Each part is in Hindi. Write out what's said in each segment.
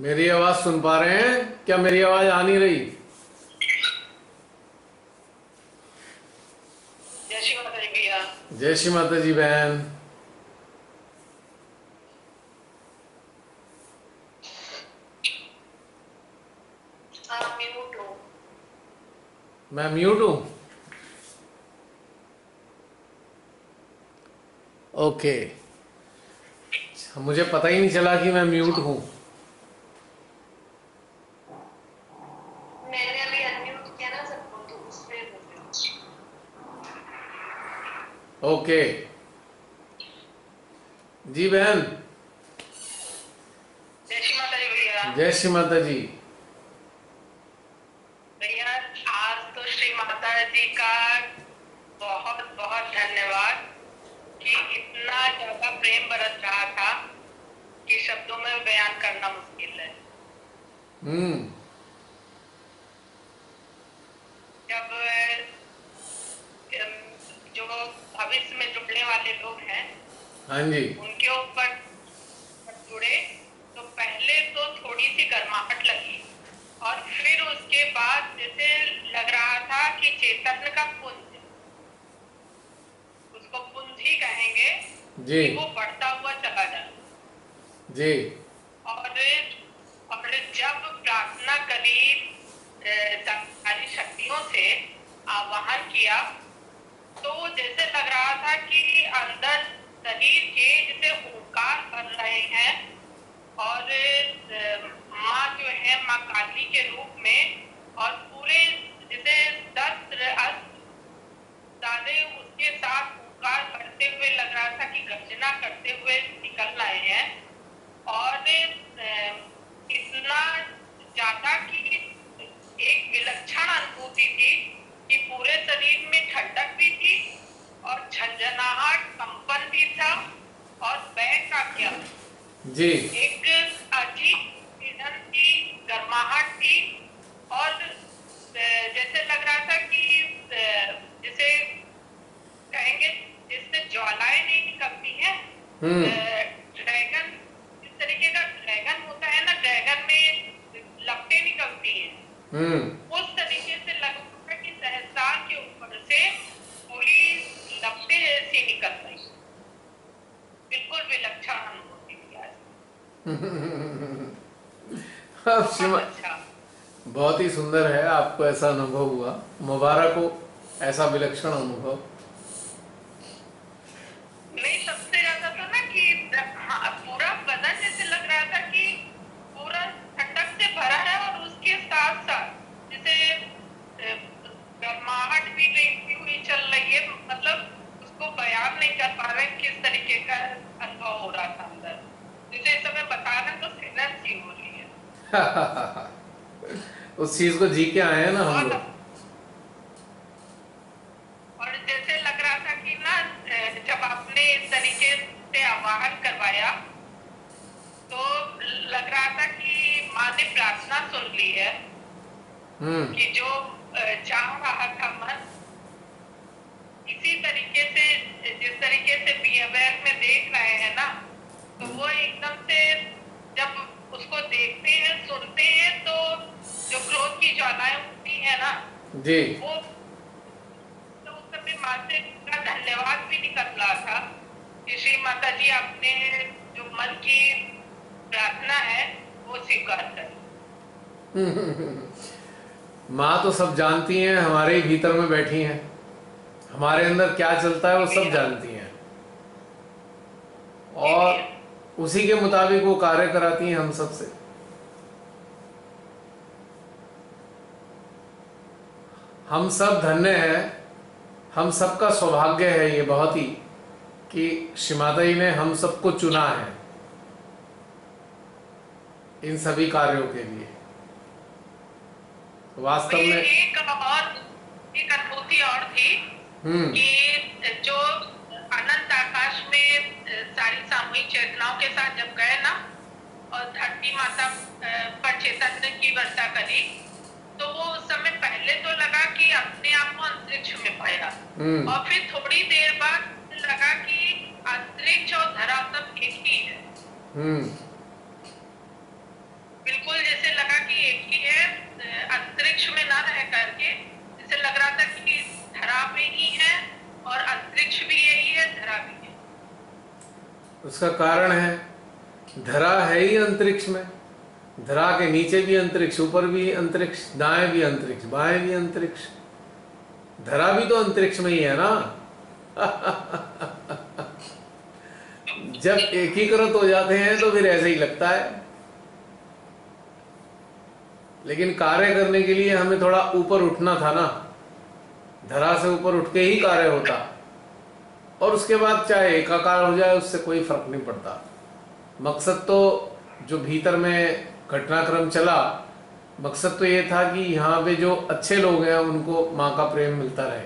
मेरी आवाज़ सुन पा रहे हैं? क्या मेरी आवाज़ आ नहीं रही? जय श्री माता जी बहन। मैं म्यूट हूँ? ओके मुझे पता ही नहीं चला कि मैं म्यूट हूँ। ओके। जी बहन। जय श्री माता जी जी हमारे ही भीतर में बैठी हैं। हमारे अंदर क्या चलता है वो सब जानती हैं। और उसी के मुताबिक वो कार्य कराती हैं हम सबसे हम सब धन्य हैं। हम सबका सौभाग्य है ये बहुत ही कि श्रीमाताई ने हम सबको चुना है। इन सभी कार्यों के लिए। वास्तव में एक अनुभूति और थी हम्म। कि जो अनंत आकाश में सारी सामूहिक चेतनाओं के साथ जब गए ना और धरती माता पर चेतन की वर्षा करी तो वो उस समय पहले तो लगा कि अपने आप को अंतरिक्ष में पाया। हम्म। और फिर थोड़ी देर बाद लगा कि अंतरिक्ष और धरा सब एक ही है। हम्म। बिल्कुल जैसे लगा कि एक ही है अंतरिक्ष में ना रह करके जिससे लग रहा था कि धरा में ही है और अंतरिक्ष भी यही है, धरा भी है। उसका कारण है, धरा है ही अंतरिक्ष में। धरा के नीचे भी अंतरिक्ष, ऊपर भी अंतरिक्ष, दाएँ भी अंतरिक्ष, बाएँ भी अंतरिक्ष। धरा भी तो अंतरिक्ष में ही है ना? जब एकीकृत हो जाते हैं तो फिर ऐसे ही लगता है। लेकिन कार्य करने के लिए हमें थोड़ा ऊपर उठना था ना। धरा से ऊपर उठ के ही कार्य होता। और उसके बाद चाहे एकाकार हो जाए, उससे कोई फ़र्क नहीं पड़ता। मकसद तो जो भीतर में घटनाक्रम चला, मकसद तो ये था कि यहाँ पे जो अच्छे लोग हैं, उनको माँ का प्रेम मिलता रहे।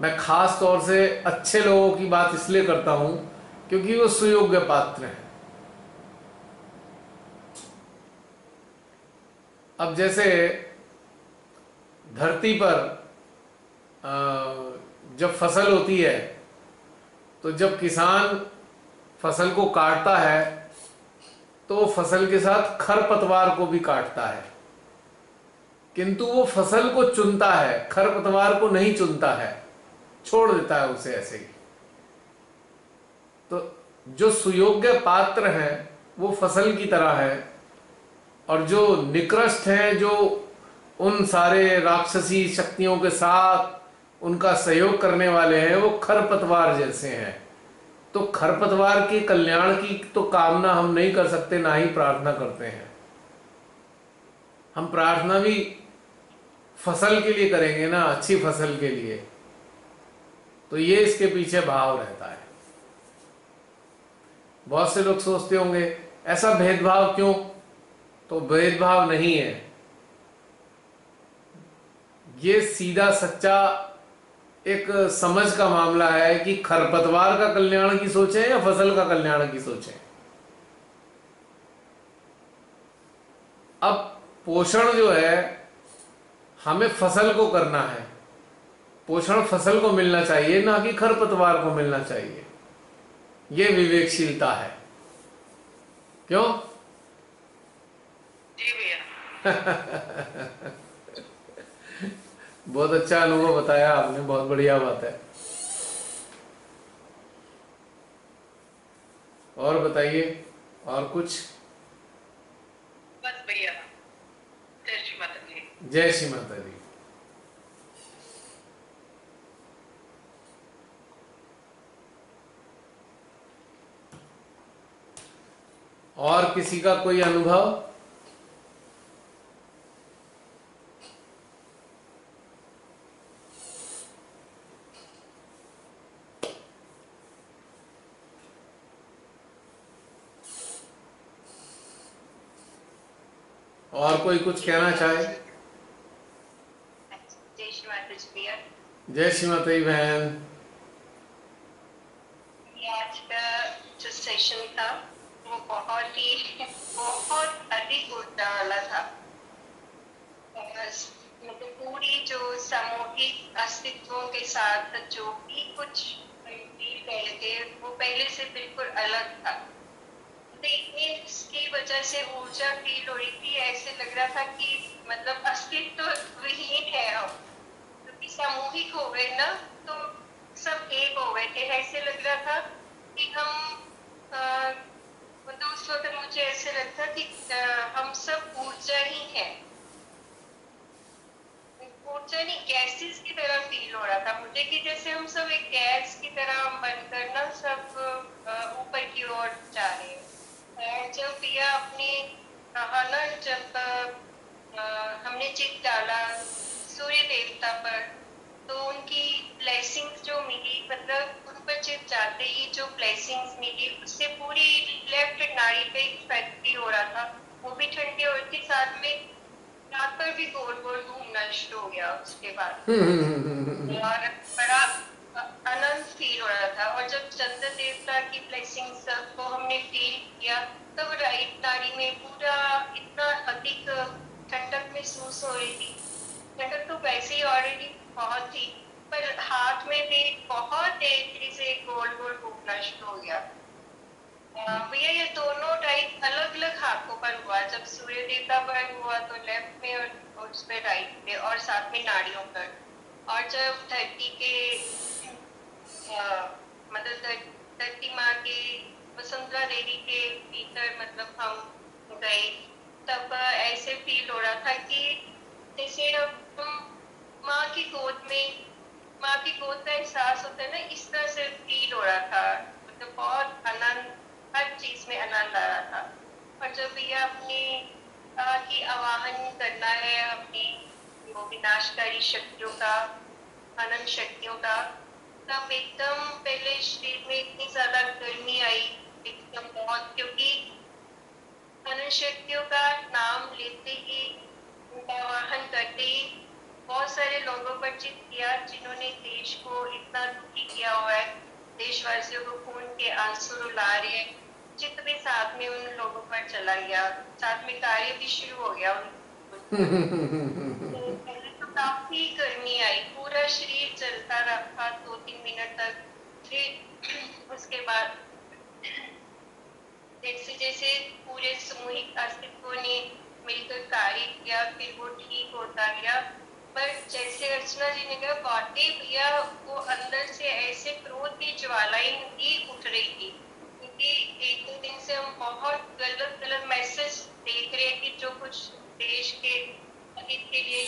मैं खास तौर से अच्छे लोगों की बात इसलिए करता हूँ, क्योंकि वो सुयोग्य पात्र हैं। अब जैसे धरती पर जब फ़सल होती है तो जब किसान फ़सल को काटता है तो फ़सल के साथ खरपतवार को भी काटता है। किंतु वो फ़सल को चुनता है, खरपतवार को नहीं चुनता है, छोड़ देता है उसे ऐसे ही। तो जो सुयोग्य पात्र है, वो फ़सल की तरह है और जो निकृष्ट है, जो उन सारे राक्षसी शक्तियों के साथ उनका सहयोग करने वाले हैं, वो खरपतवार जैसे हैं। तो खरपतवार के कल्याण की तो कामना हम नहीं कर सकते, ना ही प्रार्थना करते हैं। हम प्रार्थना भी फ़सल के लिए करेंगे ना, अच्छी फ़सल के लिए। तो ये इसके पीछे भाव रहता है। बहुत से लोग सोचते होंगे, ऐसा भेदभाव क्यों? तो भेदभाव नहीं है। ये सीधा सच्चा एक समझ का मामला है कि खरपतवार का कल्याण की सोचे या फ़सल का कल्याण की सोचे अब पोषण जो है, हमें फ़सल को करना है। पोषण फ़सल को मिलना चाहिए, ना कि खरपतवार को मिलना चाहिए। यह विवेकशीलता है। क्यों? बहुत अच्छा अनुभव बताया आपने बहुत बढ़िया बात है। और बताइए और कुछ? बस भैया जय श्री माता जी जय श्री माता दी। और किसी का कोई अनुभव? और कोई कुछ कहना चाहे? जय श्री माता बहन। जो सेशन था वो बहुत ही बहुत अधिक ऊर्जा वाला था। मतलब पूरी जो सामूहिक अस्तित्वों के साथ जो भी कुछ फील पहले थे वो पहले से बिल्कुल अलग था। देखने की वजह से ऊर्जा फील हो रही थी, ऐसे लग रहा था कि मतलब अस्तित्व तो विहीन है हम क्योंकि सामूहिक हो गए ना तो सब एक हो गए थे। ऐसे लग रहा था कि हम मतलब उस वक्त मुझे ऐसे लगता कि हम सब ऊर्जा ही है। ऊर्जा नहीं गैसेस की तरह फील हो रहा था मुझे कि जैसे हम सब एक गैस की तरह बनकर ना सब ऊपर की ओर जा रहे हैं। जब भैया अपने कहा ना जब हमने चित डाला सूर्य देवता पर तो उनकी ब्लेसिंग्स जो मिली मतलब उन पर चित जाते ही जो ब्लेसिंग्स मिली उससे पूरी लेफ़्ट नाड़ी पे इफ़ेक्ट भी हो रहा था। वो भी ठंडी रही थी साथ में रात पर भी गोल गोल घूमना शुरू हो गया उसके बाद। और बड़ा आनंद फील हो रहा था। और जब चंद्र देवता की ब्लेसिंग्स को हमने फील किया, तब राइट नाड़ी में पूरा इतना अधिक ठंडक महसूस हो रही थी। ठंडक तो वैसे ही ऑलरेडी बहुत थी, पर हाथ में भी बहुत तेज़ी से गोल गोल घूमना शुरू हो गया। भैया, ये दोनों टाइप अलग अलग हाथों पर हुआ। जब सूर्य देवता पर हुआ तो लेफ़्ट में और उस पे राइट पे और साथ में नाड़ियों पर। और जब धरती के मतलब धरती माँ के, वसुंधरा देवी के भीतर मतलब हम गए। तब ऐसे फील हो रहा था कि जैसे माँ की गोद में, माँ की गोद का एहसास होता है ना, इस तरह से फील हो रहा था। मतलब बहुत आनंद, हर चीज़ में आनंद आ रहा था। और जब ये अपनी की आवाहन करना है, अपनी वो विनाशकारी शक्तियों का अनंत शक्तियों का तब एकदम पहले शरीर में इतनी ज़्यादा गर्मी आई एकदम बहुत क्योंकि अनंत का नाम लेते ही उनका वाहन करते ही बहुत सारे लोगों पर चित किया जिन्होंने देश को इतना दुखी किया हुआ है। देशवासियों को खून के आँसू रुला रहे हैं। चित्त भी साथ में उन लोगों पर चला गया। साथ में कार्य भी शुरू हो गया तो काफ़ी गर्मी आई। पूरा शरीर चलता रखा दो तीन मिनट तक। फिर उसके बाद जैसे जैसे पूरे सामूहिक अस्तित्व ने मिलकर कार्य किया, फिर वो ठीक होता गया। पर जैसे अर्चना जी ने कहा, वाकई भैया, वो अंदर से ऐसे क्रोध की ज्वालाएँ ही उठ रही थी। क्योंकि एक दो दिन से हम बहुत गलत गलत मैसेज देख रहे हैं कि जो कुछ देश के के लिए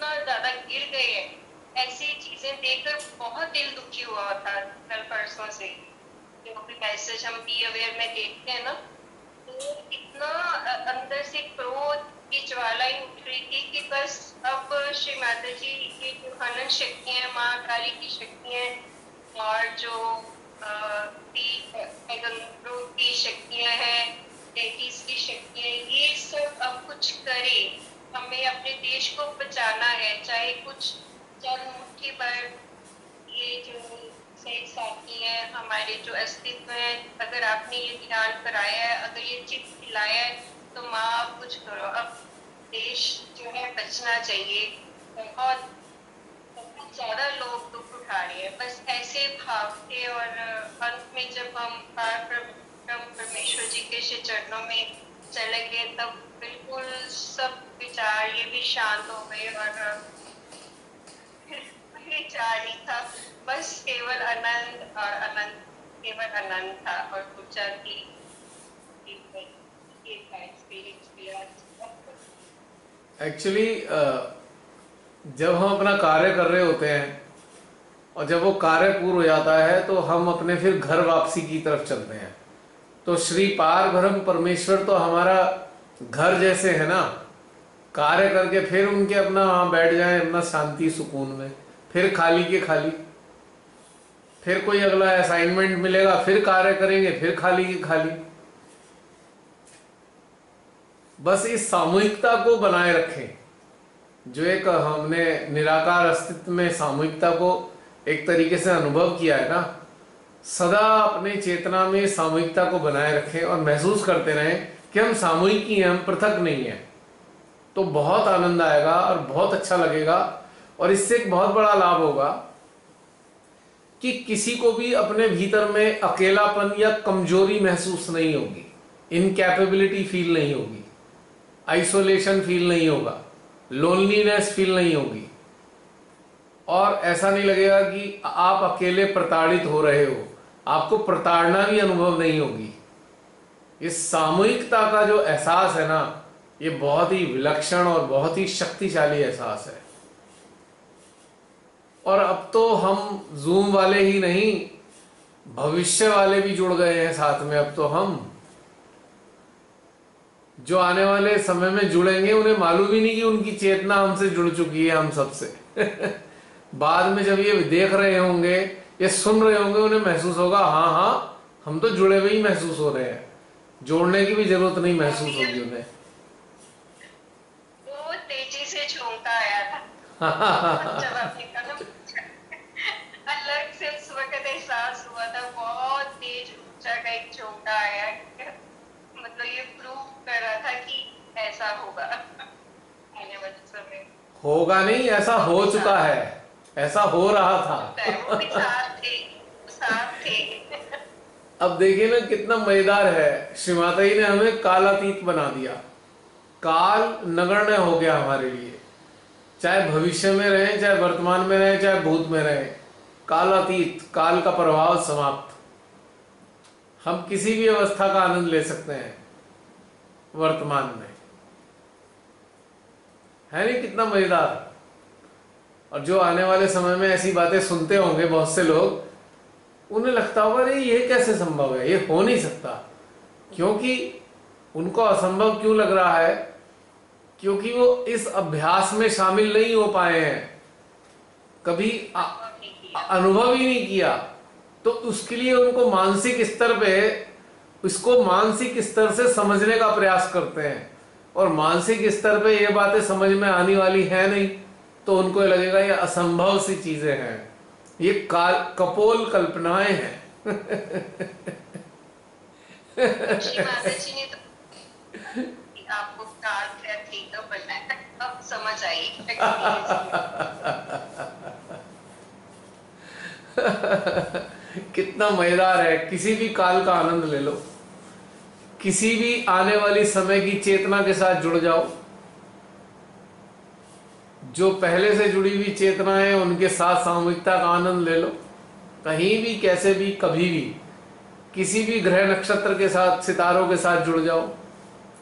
लोग ज़्यादा गिर गए हैं। ऐसी चीज़ें देखकर बहुत दिल दुखी हुआ था कल परसों से। जो भी मैसेज हम बी अवेयर में देखते हैं ना तो इतना अंदर से क्रोध की ज्वालाएँ उठ रही थी कि बस अब श्री माता जी की जो हनन शक्ति है, माँ काली की शक्ति है, और जो की शक्तियाँ हैं की शक्तियाँ ये सब अब कुछ करे। हमें अपने देश को बचाना है, चाहे कुछ चंद मुट्ठी पर ये जो सही साथी है, हमारे जो अस्तित्व है, अगर आपने ये ध्यान कराया है, अगर ये चित खिलाया है तो माँ आप कुछ करो। अब देश जो है, बचना चाहिए। बहुत बहुत ज़्यादा लोग दुख उठा रहे हैं। बस ऐसे भाव थे और अंत में जब हम परमेश्वर जी के चरणों में चले गए, तब बिल्कुल सब विचार ये भी शांत हो गए और विचार ही था। बस केवल आनंद और अनंत, केवल आनंद था और ऊर्जा की एक्चुअली जब हम अपना कार्य कर रहे होते हैं और जब वो कार्य पूर्ण हो जाता है तो हम अपने फिर घर वापसी की तरफ़ चलते हैं। तो श्री पार ब्रह्म परमेश्वर तो हमारा घर जैसे है ना, कार्य करके फिर उनके अपना वहाँ बैठ जाए, अपना शांति सुकून में। फिर खाली के खाली। फिर कोई अगला असाइनमेंट मिलेगा, फिर कार्य करेंगे, फिर खाली के खाली। बस इस सामूहिकता को बनाए रखें, जो एक हमने निराकार अस्तित्व में सामूहिकता को एक तरीके से अनुभव किया है ना, सदा अपने चेतना में सामूहिकता को बनाए रखें और महसूस करते रहें कि हम सामूहिक ही हैं, हम पृथक नहीं है। तो बहुत आनंद आएगा और बहुत अच्छा लगेगा और इससे एक बहुत बड़ा लाभ होगा कि किसी को भी अपने भीतर में अकेलापन या कमज़ोरी महसूस नहीं होगी। इनकैपेबिलिटी फील नहीं होगी। आइसोलेशन फील नहीं होगा। लोनलीनेस फील नहीं होगी। और ऐसा नहीं लगेगा कि आप अकेले प्रताड़ित हो रहे हो। आपको प्रताड़ना भी अनुभव नहीं होगी। इस सामूहिकता का जो एहसास है ना, ये बहुत ही विलक्षण और बहुत ही शक्तिशाली एहसास है। और अब तो हम जूम वाले ही नहीं, भविष्य वाले भी जुड़ गए हैं साथ में। अब तो हम जो आने वाले समय में जुड़ेंगे, उन्हें मालूम ही नहीं कि उनकी चेतना हमसे जुड़ चुकी है हम सबसे। बाद में जब ये देख रहे होंगे, ये सुन रहे होंगे, उन्हें महसूस होगा हाँ हाँ हम तो जुड़े हुए ही महसूस हो रहे हैं। जोड़ने की भी ज़रूरत नहीं महसूस होगी उन्हें। वो तेज़ी से आया था। जब आपने अलग से उस वक्त एहसास हुआ था बहुत तेज ऊँचा का एक झोंका आया। मतलब ये प्रूव कर रहा था कि ऐसा होगा। होगा नहीं ऐसा हो चुका है। ऐसा हो रहा था। वो भी साथ थे साथ थे। अब देखिए ना कितना मज़ेदार है। श्री माता जी ने हमें कालातीत बना दिया। काल नगण्य हो गया हमारे लिए। चाहे भविष्य में रहे, चाहे वर्तमान में रहे, चाहे भूत में रहे, कालातीत, काल का प्रभाव समाप्त। हम किसी भी अवस्था का आनंद ले सकते हैं, वर्तमान में। है नहीं कितना मज़ेदार? और जो आने वाले समय में ऐसी बातें सुनते होंगे बहुत से लोग उन्हें लगता होगा, अरे, ये कैसे संभव है? ये हो नहीं सकता। क्योंकि उनको असंभव क्यों लग रहा है? क्योंकि वो इस अभ्यास में शामिल नहीं हो पाए हैं। कभी अनुभव ही नहीं किया। तो उसके लिए उनको मानसिक स्तर पे इसको मानसिक स्तर से समझने का प्रयास करते हैं। और मानसिक स्तर पे ये बातें समझ में आने वाली है नहीं तो उनको लगेगा ये असंभव सी चीज़ें हैं। ये काल कपोल कल्पनाएँ हैं। तो आपको तो समझ आई। कितना मज़ेदार है किसी भी काल का आनंद ले लो। किसी भी आने वाली समय की चेतना के साथ जुड़ जाओ। जो पहले से जुड़ी हुई चेतना है उनके साथ सामूहिकता का आनंद ले लो। कहीं भी, कैसे भी, कभी भी, किसी भी ग्रह नक्षत्र के साथ, सितारों के साथ जुड़ जाओ।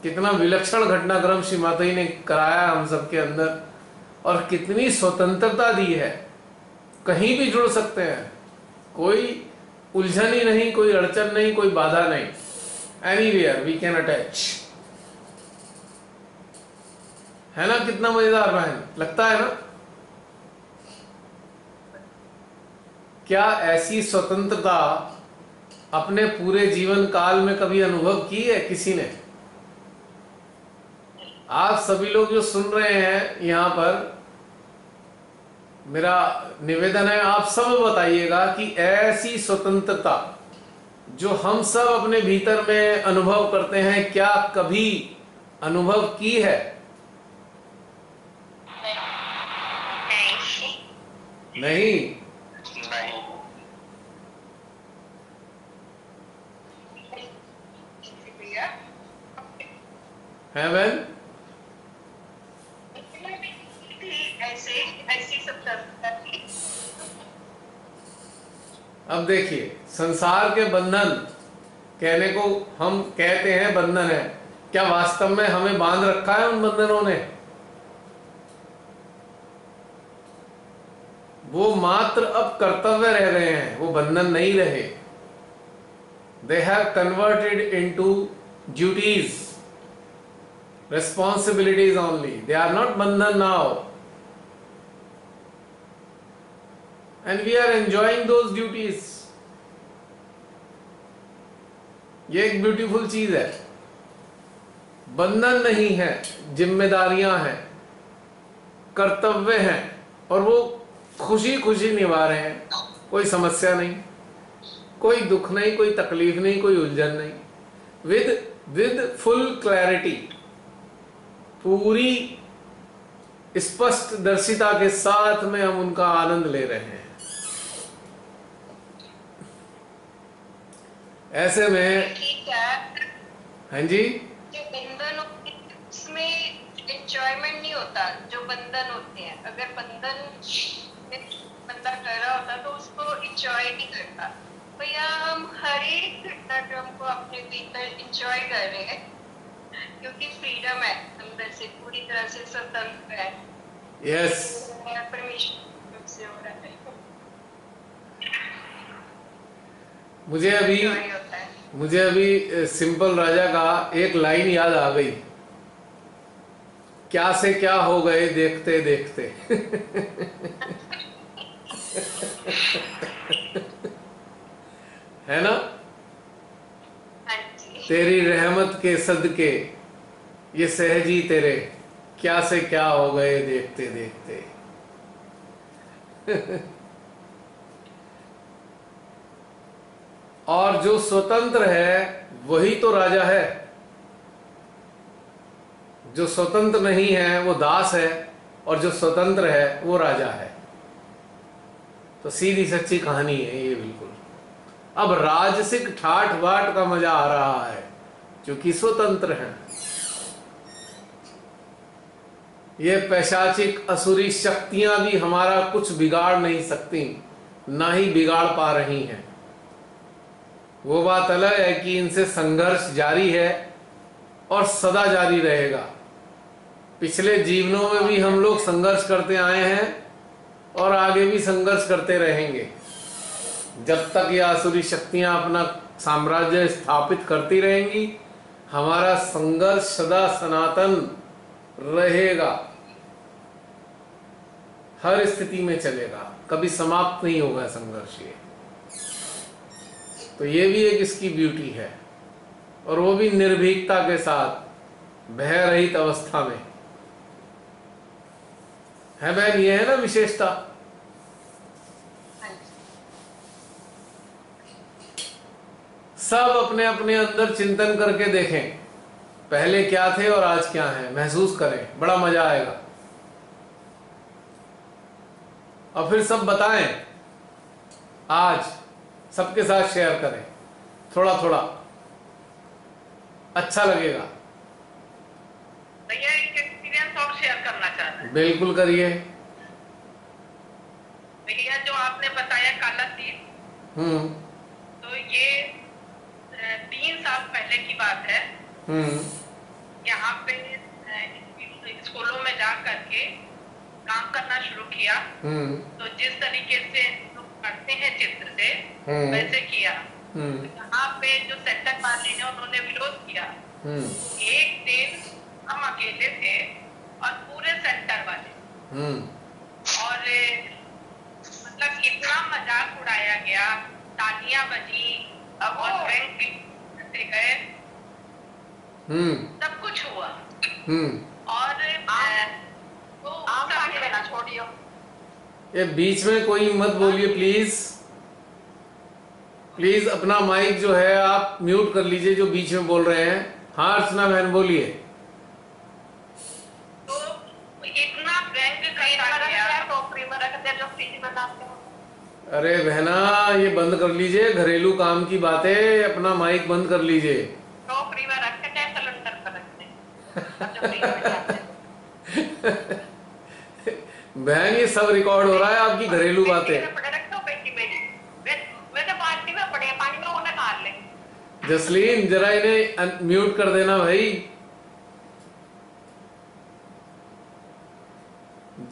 कितना विलक्षण घटनाक्रम श्री माता ने कराया हम सबके अंदर, और कितनी स्वतंत्रता दी है। कहीं भी जुड़ सकते हैं। कोई उलझन ही नहीं, कोई अड़चन नहीं, कोई बाधा नहीं। एनीवेयर वी कैन अटैच है ना कितना मज़ेदार बहन? लगता है ना? क्या ऐसी स्वतंत्रता अपने पूरे जीवन काल में कभी अनुभव की है किसी ने? आप सभी लोग जो सुन रहे हैं यहाँ पर, मेरा निवेदन है आप सब बताइएगा कि ऐसी स्वतंत्रता जो हम सब अपने भीतर में अनुभव करते हैं, क्या कभी अनुभव की है? नहीं। नहीं अब देखिए, संसार के बंधन, कहने को हम कहते हैं बंधन है। क्या वास्तव में हमें बाँध रखा है उन बंधनों ने? वो मात्र अब कर्तव्य रह रहे हैं, वो बंधन नहीं रहे। They have converted into duties responsibilities only. They are not bandhan now. And we are enjoying those duties. ये एक ब्यूटीफुल चीज़ है। बंधन नहीं है, जिम्मेदारियाँ हैं, कर्तव्य हैं, और वो खुशी खुशी निभा रहे हैं। कोई समस्या नहीं कोई दुख नहीं कोई तकलीफ़ नहीं कोई उलझन नहीं। विद विद फुल क्लैरिटी पूरी स्पष्ट दर्शिता के साथ में हम उनका आनंद ले रहे हैं। ऐसे में हाँ जी? जो बंधन होते हैं, उसमें एंजॉयमेंट नहीं होता जो बंधन होते हैं। अगर बंधन बंदा कर रहा होता तो उसको एंजॉय नहीं करता। भैया हम हर एक घटनाक्रम को अपने भीतर एंजॉय कर रहे हैं क्योंकि फ्रीडम है अंदर से पूरी तरह से स्वतंत्र है। यस परमिशन से हो रहा है। मुझे अभी मुझे अभी सिंपल राजा का एक लाइन याद आ गई। क्या से क्या हो गए देखते देखते। है ना? हाँ तेरी रहमत के सदके ये सहजी तेरे क्या से क्या हो गए देखते देखते। और जो स्वतंत्र है वही तो राजा है। जो स्वतंत्र नहीं है वो दास है और जो स्वतंत्र है वो राजा है। तो सीधी सच्ची कहानी है ये बिल्कुल। अब राजसिक ठाठ बाट का मज़ा आ रहा है, क्योंकि स्वतंत्र है। ये पैशाचिक, असुरी शक्तियाँ भी हमारा कुछ बिगाड़ नहीं सकती, ना ही बिगाड़ पा रही हैं। वो बात अलग है कि इनसे संघर्ष जारी है और सदा जारी रहेगा। पिछले जीवनों में भी हम लोग संघर्ष करते आए हैं और आगे भी संघर्ष करते रहेंगे। जब तक ये आसुरी शक्तियाँ अपना साम्राज्य स्थापित करती रहेंगी, हमारा संघर्ष सदा सनातन रहेगा। हर स्थिति में चलेगा। कभी समाप्त नहीं होगा संघर्ष ये। तो ये भी एक इसकी ब्यूटी है। और वो भी निर्भीकता के साथ भय रहित अवस्था में। है बहन ये है ना विशेषता सब अपने अपने अंदर चिंतन करके देखें। पहले क्या थे और आज क्या हैं? महसूस करें। बड़ा मज़ा आएगा। और फिर सब बताएँ। आज सबके साथ शेयर करें। थोड़ा थोड़ा। अच्छा लगेगा। भैया एक और शेयर करना चाहते हैं। बिल्कुल करिए। भैया जो आपने बताया काला तीर हम्म। तो ये तीन साल पहले की बात है। हम्म। यहाँ पे स्कूलों में जा करके काम करना शुरू किया। हम्म। तो जिस तरीके से लोग करते हैं चित्र से हम्म। वैसे किया। हम्म। यहाँ पे जो सेंटर वाले हैं उन्होंने विरोध किया। हम्म। एक दिन हम अकेले थे और पूरे सेंटर वाले। हम्म। और मतलब इतना मज़ाक उड़ाया गया तालियाँ बजी अब और बैंक से गए। हम्म। सब कुछ हुआ। हम्म। और तो लेना छोड़ियो। ये बीच में कोई मत बोलिए प्लीज़ प्लीज़ अपना माइक जो है आप म्यूट कर लीजिए जो बीच में बोल रहे हैं। हाँ अर्चना बहन बोलिए तो इतना बैंक कहीं खर्चा रख गया दिया टोकरी में रख दिया जो फ्रिज में लाते हो अरे बहना ये बंद कर लीजिए घरेलू काम की बातें अपना माइक बंद कर लीजिए। हैं। बहन ये सब रिकॉर्ड हो रहा है आपकी घरेलू बातें। तो बाल्टी में पड़े पानी में उन्हें मार ले जसलीन जरा इन्हें म्यूट कर देना भाई।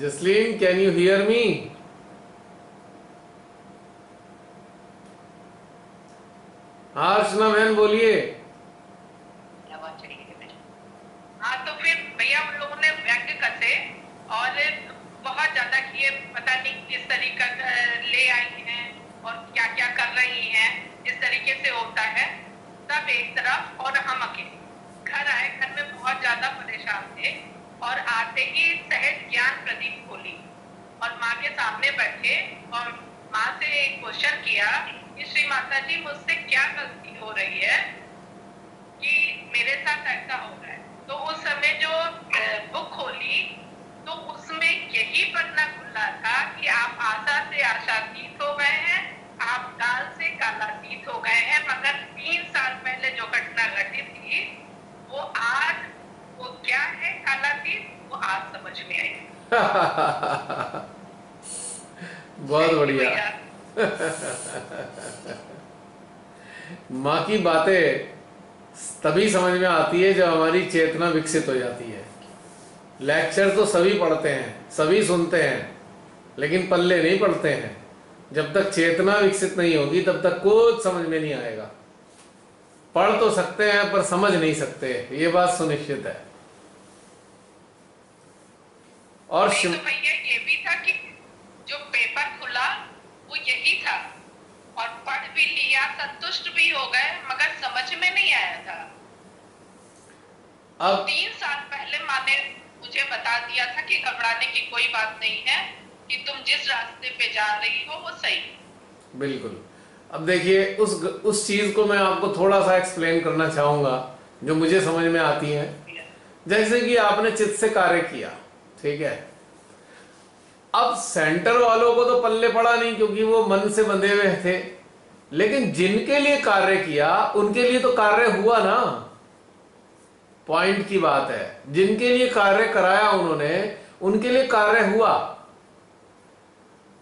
Jasleen can you hear me हाँ बहन, बोलिए। हाँ तो फिर भैया, उन लोगों ने व्यंग कसे और बहुत ज़्यादा किए, पता नहीं किस तरीका ले आई हैं और क्या क्या कर रही हैं इस तरीके से होता है, सब एक तरफ़ और हम अकेले। घर आए, घर में बहुत ज़्यादा परेशान थे। और आते ही सहज ज्ञान प्रदीप खोली और माँ के सामने बैठे और माँ से एक क्वेश्चन किया कि श्री माता जी मुझसे क्या गलती हो रही है कि मेरे साथ ऐसा हो रहा है? तो उस समय जो बुक खोली तो उसमें यही पन्ना खुला था कि आप आशा से आशातीत हो गए हैं, आप काल से कालातीत हो गए हैं, मगर तीन साल पहले जो घटना घटी थी, वो आज वो क्या है? कालातीत वो आज समझ में आई बहुत बढ़िया। माँ की बातें तभी समझ में आती है जब हमारी चेतना विकसित हो जाती है। लेक्चर तो सभी पढ़ते हैं सभी सुनते हैं लेकिन पल्ले नहीं पढ़ते हैं। जब तक चेतना विकसित नहीं होगी तब तक कुछ समझ में नहीं आएगा। पढ़ तो सकते हैं पर समझ नहीं सकते। ये बात सुनिश्चित है। और शिव तो भैया ये भी था कि जो पेपर खुला वो यही था। और पढ़ भी लिया संतुष्ट भी हो गए मगर समझ में नहीं आया था। अब तीन साल पहले माँ ने मुझे बता दिया था कि घबराने की कोई बात नहीं है कि तुम जिस रास्ते पे जा रही हो वो सही। बिल्कुल। अब देखिए उस उस चीज़ को मैं आपको थोड़ा सा एक्सप्लेन करना चाहूँगा जो मुझे समझ में आती है। जैसे कि आपने चित्त से कार्य किया। ठीक है? अब सेंटर वालों को तो पल्ले पड़ा नहीं, क्योंकि वो मन से बंधे हुए थे। लेकिन जिनके लिए कार्य किया, उनके लिए तो कार्य हुआ ना। पॉइंट की बात है। जिनके लिए कार्य कराया उन्होंने, उनके लिए कार्य हुआ।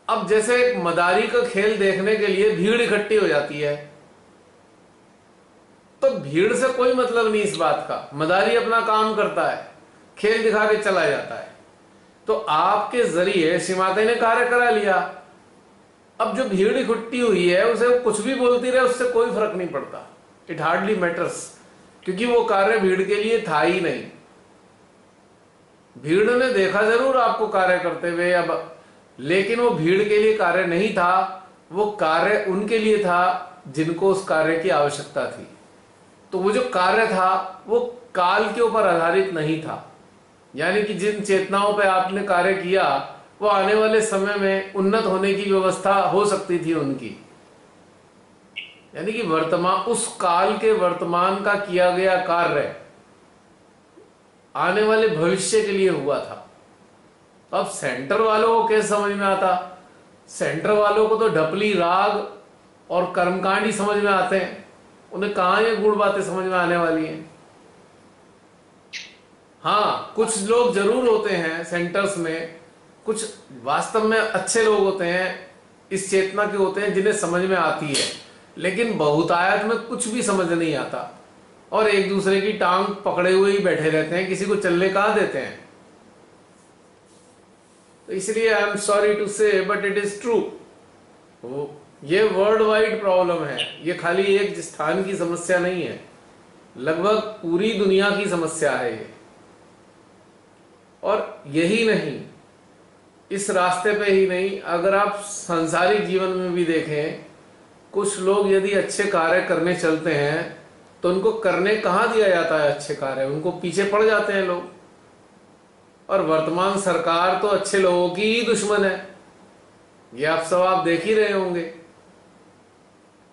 अब जैसे एक मदारी का खेल देखने के लिए भीड़ इकट्ठी हो जाती है तो भीड़ से कोई मतलब नहीं इस बात का। मदारी अपना काम करता है, खेल दिखा के चला जाता है। तो आपके ज़रिए सीमाते ने कार्य करा लिया। अब जो भीड़ इकट्ठी हुई है, उसे कुछ भी बोलती रहे, उससे कोई फ़र्क नहीं पड़ता। इट हार्डली मैटर्स क्योंकि वो कार्य भीड़ के लिए था ही नहीं। भीड़ ने देखा ज़रूर आपको कार्य करते हुए, अब लेकिन वो भीड़ के लिए कार्य नहीं था, वो कार्य उनके लिए था, जिनको उस कार्य की आवश्यकता थी। तो वो जो कार्य था, वो काल के ऊपर आधारित नहीं था। यानी कि जिन चेतनाओं पर आपने कार्य किया, वो आने वाले समय में उन्नत होने की व्यवस्था हो सकती थी उनकी। यानी कि वर्तमान, उस काल के वर्तमान का किया गया कार्य आने वाले भविष्य के लिए हुआ था। अब सेंटर वालों को कैसे समझ में आता? सेंटर वालों को तो ढपली, राग और कर्मकांड ही समझ में आते हैं। उन्हें कहा ये गुड़ बातें समझ में आने वाली हैं? हाँ कुछ लोग ज़रूर होते हैं सेंटर्स में। कुछ वास्तव में अच्छे लोग होते हैं, इस चेतना के होते हैं जिन्हें समझ में आती है। लेकिन बहुतायत में कुछ भी समझ नहीं आता। और एक दूसरे की टांग पकड़े हुए ही बैठे रहते हैं, किसी को चलने कहा देते हैं? तो इसलिए I am sorry to say but it is true ये वर्ल्ड वाइड प्रॉब्लम है। ये खाली एक स्थान की समस्या नहीं है। लगभग पूरी दुनिया की समस्या है ये। और यही नहीं, इस रास्ते पे ही नहीं, अगर आप संसारिक जीवन में भी देखें, कुछ लोग यदि अच्छे कार्य करने चलते हैं तो उनको करने कहाँ दिया जाता है अच्छे कार्य? उनको पीछे पड़ जाते हैं लोग। और वर्तमान सरकार तो अच्छे लोगों की ही दुश्मन है। ये आप सब आप देख ही रहे होंगे।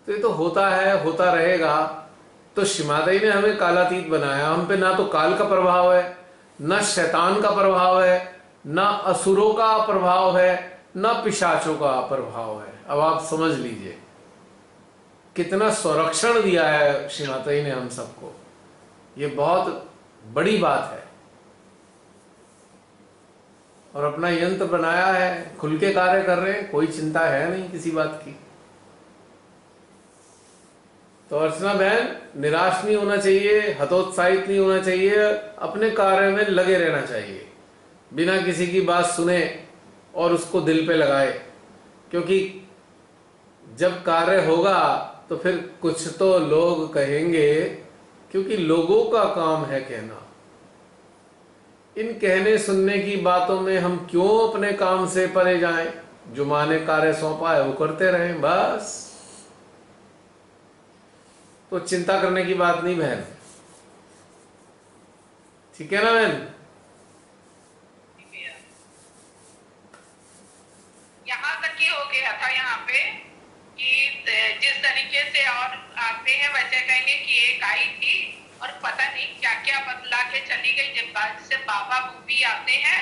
तो ये तो होता है, होता रहेगा। तो शिमादई ने हमें कालातीत बनाया। हम पे ना तो काल का प्रभाव है न शैतान का प्रभाव है, न असुरों का प्रभाव है, न पिशाचों का प्रभाव है। अब आप समझ लीजिए, कितना संरक्षण दिया है श्रीमाता ने हम सबको। ये बहुत बड़ी बात है। और अपना यंत्र बनाया है, खुल के कार्य कर रहे हैं, कोई चिंता है नहीं किसी बात की। तो अर्चना बहन, निराश नहीं होना चाहिए, हतोत्साहित नहीं होना चाहिए, अपने कार्य में लगे रहना चाहिए। बिना किसी की बात सुने और उसको दिल पे लगाए। क्योंकि जब कार्य होगा तो फिर कुछ तो लोग कहेंगे, क्योंकि लोगों का काम है कहना। इन कहने सुनने की बातों में हम क्यों अपने काम से परे जाएँ? जो माने कार्य सौंपा है वो करते रहें, बस। तो चिंता करने की बात नहीं बहन। ठीक है ना बहन? यहाँ तक गया था यहाँ पे कि जिस तरीके से और आते हैं, वैसे कहेंगे कि एक आई थी और पता नहीं क्या क्या बदला के चली गई। जब से बाबा बूबी आते हैं,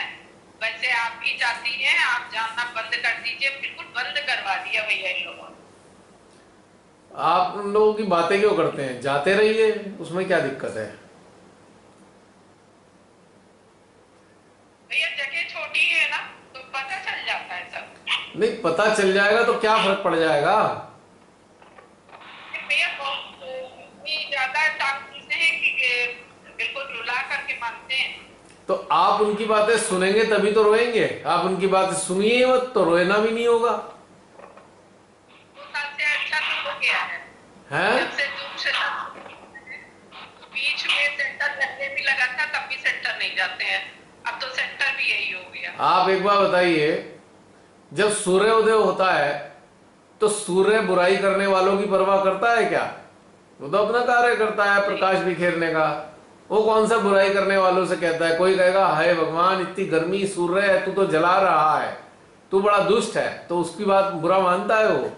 वैसे आप भी जाती हैं, आप जानना बंद कर दीजिए। बिल्कुल बंद करवा दिया भैया इन लोगों आप उन लोगों की बातें क्यों करते हैं? जाते रहिए उसमें क्या दिक्कत है? भैया जगह छोटी है ना तो पता चल जाता है सब। नहीं पता चल जाएगा तो क्या फ़र्क पड़ जाएगा? तो आप उनकी बातें सुनेंगे तभी तो रोएँगे। आप उनकी बातें सुनिए मत तो रोना भी नहीं होगा अच्छा तो हो गया है? हैं? बीच में सेंटर लगने भी लगा था तब भी सेंटर नहीं जाते हैं। अब तो सेंटर भी यही हो गया। आप एक बार बताइए जब सूर्योदय होता है तो सूर्य बुराई करने वालों की परवाह करता है क्या? वो तो अपना कार्य करता है प्रकाश बिखेरने का। वो कौन सा बुराई करने वालों से कहता है? कोई कहेगा हाय भगवान इतनी गर्मी सूर्य है तू तो जला रहा है। तू बड़ा दुष्ट है तो उसकी बात बुरा मानता है वो?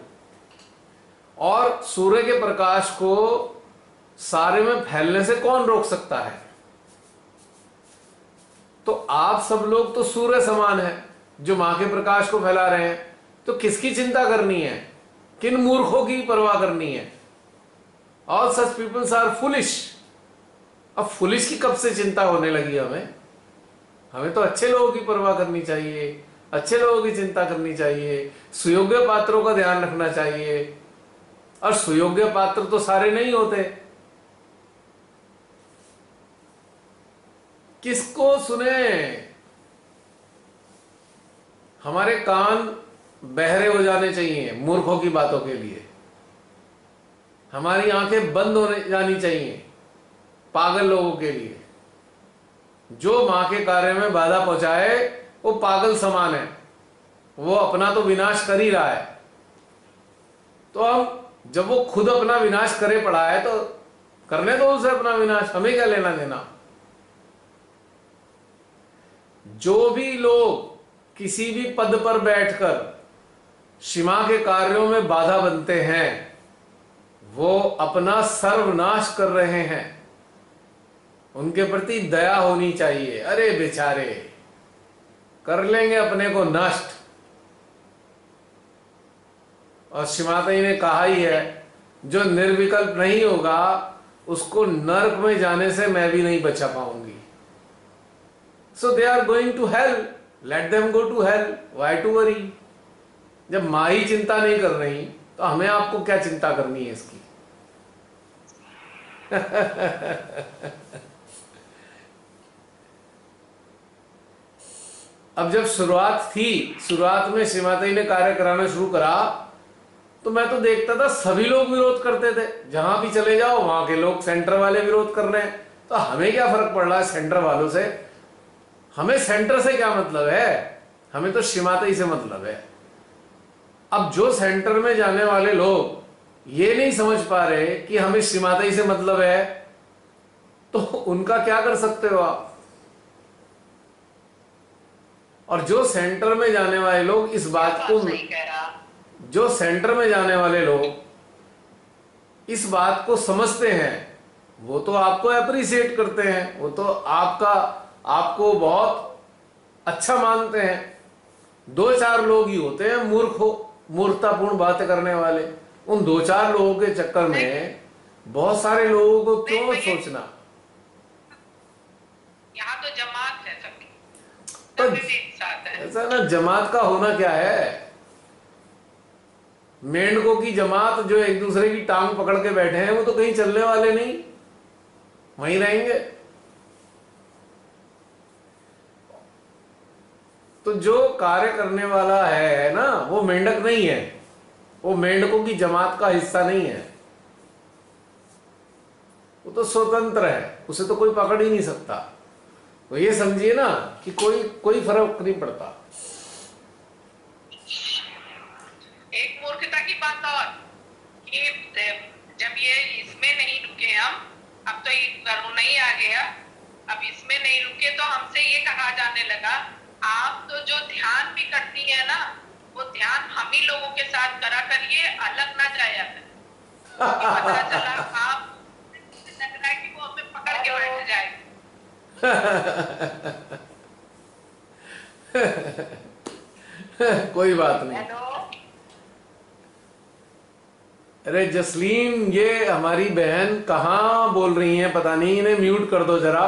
और सूर्य के प्रकाश को सारे में फैलने से कौन रोक सकता है? तो आप सब लोग तो सूर्य समान है, जो माँ के प्रकाश को फैला रहे हैं। तो किसकी चिंता करनी है? किन मूर्खों की परवाह करनी है? All such peoples are foolish अब फुलिश की कब से चिंता होने लगी हमें? हमें तो अच्छे लोगों की परवाह करनी चाहिए, अच्छे लोगों की चिंता करनी चाहिए, सुयोग्य पात्रों का ध्यान रखना चाहिए। और सुयोग्य पात्र तो सारे नहीं होते। किसको सुने? हमारे कान बहरे हो जाने चाहिए मूर्खों की बातों के लिए। हमारी आँखें बंद होने जानी चाहिए पागल लोगों के लिए। जो माँ के कार्य में बाधा पहुँचाए, वो पागल समान है। वो अपना तो विनाश कर ही रहा है। तो हम जब वो खुद अपना विनाश करे पड़ा है तो करने दो उसे अपना विनाश। हमें क्या लेना देना? जो भी लोग किसी भी पद पर बैठकर शिमा के कार्यों में बाधा बनते हैं, वो अपना सर्वनाश कर रहे हैं। उनके प्रति दया होनी चाहिए। अरे बेचारे, कर लेंगे अपने को नष्ट। और शिमातई ने कहा ही है, जो निर्विकल्प नहीं होगा, उसको नर्क में जाने से मैं भी नहीं बचा पाऊँगी। So they are going to help let them go to help why to worry जब माँ ही चिंता नहीं कर रही तो हमें आपको क्या चिंता करनी है इसकी? अब जब शुरुआत थी, शुरुआत में श्रीमाता ने कार्य कराना शुरू करा तो मैं तो देखता था सभी लोग विरोध करते थे। जहाँ भी चले जाओ वहाँ के लोग सेंटर वाले विरोध कर रहे हैं। तो हमें क्या फ़र्क पड़ रहा है सेंटर वालों से? हमें सेंटर से क्या मतलब है? हमें तो श्रीमाता से मतलब है। अब जो सेंटर में जाने वाले लोग ये नहीं समझ पा रहे कि हमें श्रीमाता से मतलब है तो उनका क्या कर सकते हो आप? और जो सेंटर में जाने वाले लोग इस बात को सही कह रहा। जो सेंटर में जाने वाले लोग इस बात को समझते हैं वो तो आपको अप्रिशिएट करते हैं वो तो आपका आपको बहुत अच्छा मानते हैं। दो चार लोग ही होते हैं मूर्ख हो मूर्खतापूर्ण बातें करने वाले। उन दो चार लोगों के चक्कर में बहुत सारे लोगों को क्यों। सोचना? यहाँ तो जमात है सबकी। तो- ऐसा ना जमात का होना क्या है? मेंढकों की जमात जो एक दूसरे की टांग पकड़ के बैठे हैं, वो तो कहीं चलने वाले नहीं। वहीं रहेंगे। तो जो कार्य करने वाला है ना, वो मेंढक नहीं है। वो मेंढकों की जमात का हिस्सा नहीं है। वो तो स्वतंत्र है, उसे तो कोई पकड़ ही नहीं सकता। तो ये समझिए ना कि कोई कोई फ़र्क नहीं पड़ता एक मूर्खता की बात और कि जब ये इसमें नहीं रुके हम अब तो ये कोरोना ही आ गया। अब इसमें नहीं रुके तो हमसे ये कहा जाने लगा आप तो जो ध्यान भी करती है ना वो ध्यान हम ही लोगों के साथ करा करिए अलग ना जाया करें। पता चला आप लग रहा है कि वो हमें पकड़ के बैठ जाएगी कोई बात नहीं। हेलो। अरे जसलीन ये हमारी बहन कहाँ बोल रही हैं? पता नहीं इन्हें म्यूट कर दो जरा।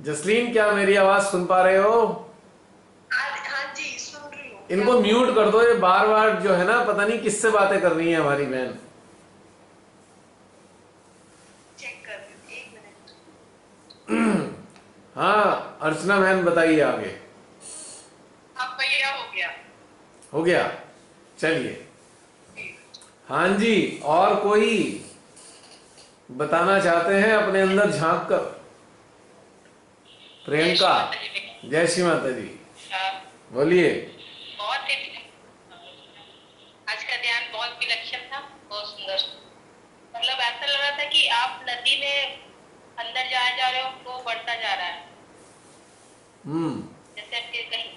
जसलीन क्या मेरी आवाज़ सुन पा रहे हो? हाँ हाँ जी सुन रही हूँ। इनको म्यूट कर दो ये बार बार जो है ना पता नहीं किससे बातें कर रही है हमारी बहन। हूँ हाँ अर्चना बहन बताइए आगे। अब भैया हो गया। हो गया। चलिए। हाँ जी और कोई बताना चाहते हैं अपने अंदर झाँक कर? प्रियंका जय श्री माता जी। बोलिए। बहुत आज का ध्यान बहुत विलक्षण था बहुत सुंदर। मतलब ऐसा लग रहा था कि आप नदी में अंदर जाए जा रहे हो वो बढ़ता जा रहा है। हम्म। जैसे आपके कहीं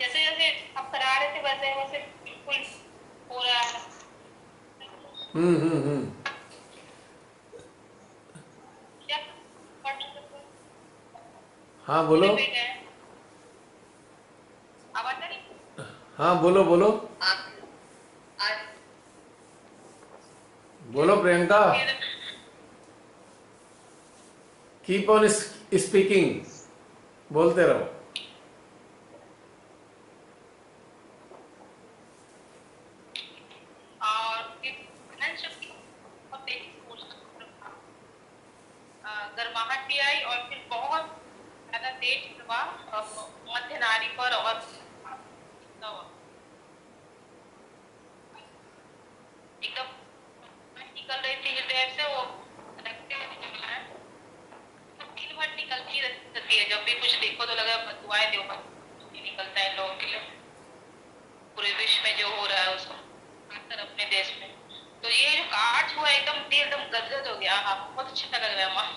जैसे जैसे आप करा रहे थे वैसे वैसे बिल्कुल हम्म हम्म हम्म। हाँ बोलो। हाँ बोलो बोलो। बोलो, प्रियंका। कीप ऑन स्पीकिंग बोलते रहो और फिर ध्यान शक्ति और तेज़ी से बोलना अ, गर्माहट भी आई और फिर बहुत ज़्यादा तेज हवा अ, मध्य नारी पर और एकदम निकल रही थी हृदय से वो रखते हुए निकला है दिन भर निकलती रहती है जब भी कुछ देखो तो लगा दुआएँ दो नहीं निकलता है लोगों के लिए पूरे विश्व में जो हो रहा है उसको खासकर अपने देश में तो ये जो काट हुआ एकदम दिल एकदम गदगद हो गया हाँ बहुत अच्छा लग रहा है माँ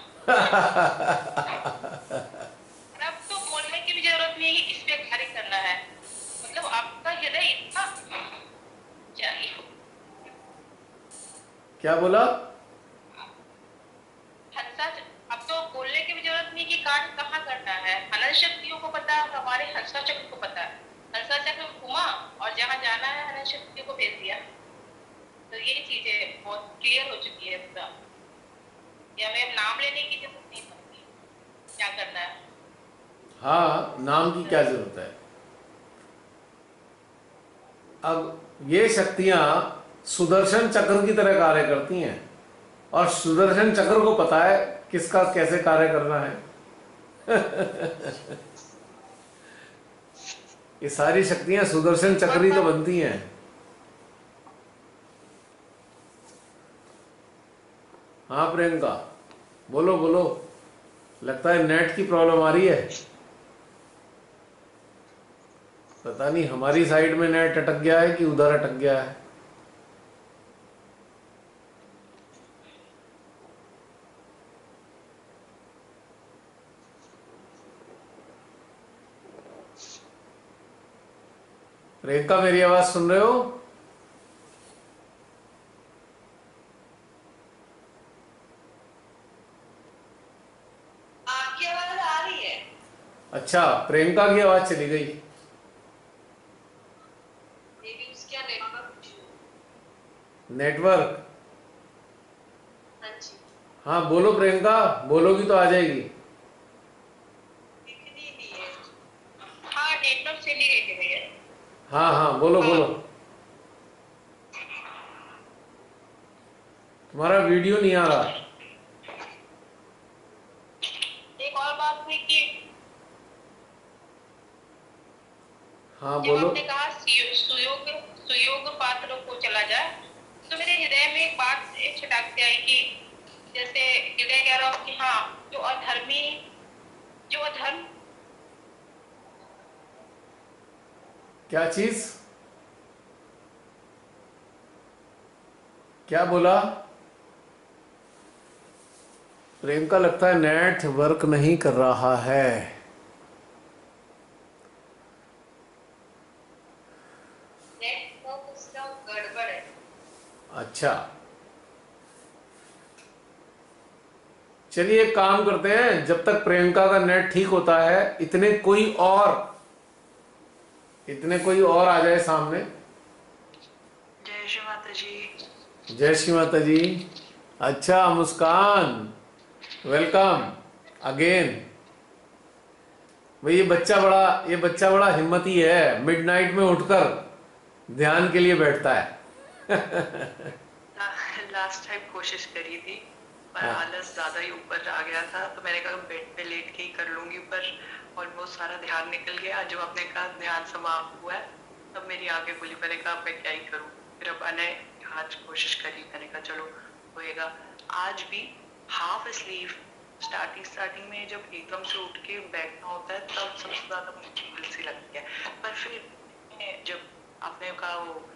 और अब तो बोलने की भी ज़रूरत नहीं है कि इस पे कार्य करना है मतलब आपका हृदय इतना चाहिए क्या बोला हंसा अब तो बोलने की भी ज़रूरत नहीं कि काट कहाँ करना है अनंत शक्तियों को पता है और हमारे हंसा चक्र को पता है हंसा चक्र घुमा और जहाँ जाना है अनंत शक्तियों को भेज दिया तो ये चीज़ें बहुत क्लियर हो चुकी है पूरा ये हमें नाम लेने की ज़रूरत नहीं पड़ती क्या करना है हाँ नाम की क्या ज़रूरत है अब ये शक्तियाँ सुदर्शन चक्र की तरह कार्य करती हैं। और सुदर्शन चक्र को पता है किसका कैसे कार्य करना है। ये सारी शक्तियाँ सुदर्शन चक्री तो बनती हैं। हाँ प्रियंका, बोलो बोलो। लगता है नेट की प्रॉब्लम आ रही है। पता नहीं, हमारी साइड में नेट अटक गया है कि उधर अटक गया है। प्रियंका मेरी आवाज़ सुन रहे हो? आपकी आवाज़ आ रही है। अच्छा प्रियंका की आवाज़ चली गई। नेटवर्क हाँ। हाँ बोलो प्रियंका बोलोगी तो आ जाएगी दिखनी नहीं है हाँ नेटवर्क चली गई थी भैया हाँ हाँ बोलो बोलो। तुम्हारा वीडियो नहीं आ रहा। एक और बात हुई कि हाँ बोलो। आपने कहा सुयोग सुयोग पात्रों को चला जाए तो मेरे हृदय में एक बात एक छटाक से आई कि जैसे हृदय कह रहा हूँ कि हाँ जो अधर्मी जो अधर्म क्या चीज़? क्या बोला? प्रियंका लगता है नेट वर्क नहीं कर रहा है। अच्छा। चलिए काम करते हैं, जब तक प्रियंका का नेट ठीक होता है, इतने कोई और इतने कोई और आ जाए सामने। जय श्री माता जी। जय श्री माता जी। अच्छा मुस्कान वेलकम अगेन भाई ये बच्चा बड़ा ये बच्चा बड़ा हिम्मती है। मिडनाइट में उठकर ध्यान के लिए बैठता है। लास्ट टाइम कोशिश करी थी पर हाँ। आलस ज़्यादा ही ऊपर आ गया था तो मैंने कहा बेड पे लेट के ही कर लूँगी पर ऑलमोस्ट सारा ध्यान निकल गया। जब आपने कहा ध्यान समाप्त हुआ है, तब मेरी आँखें खुली मैंने कहा मैं क्या ही करूँ? फिर अब मैंने आज कोशिश करी मैंने कहा, चलो, होएगा। आज भी हाफ़ स्लीव स्टार्टिंग स्टार्टिंग में जब एकदम से उठ के बैठना होता है, तब सबसे ज़्यादा मुश्किल सी लगती है। पर फिर जब आपने कहा वो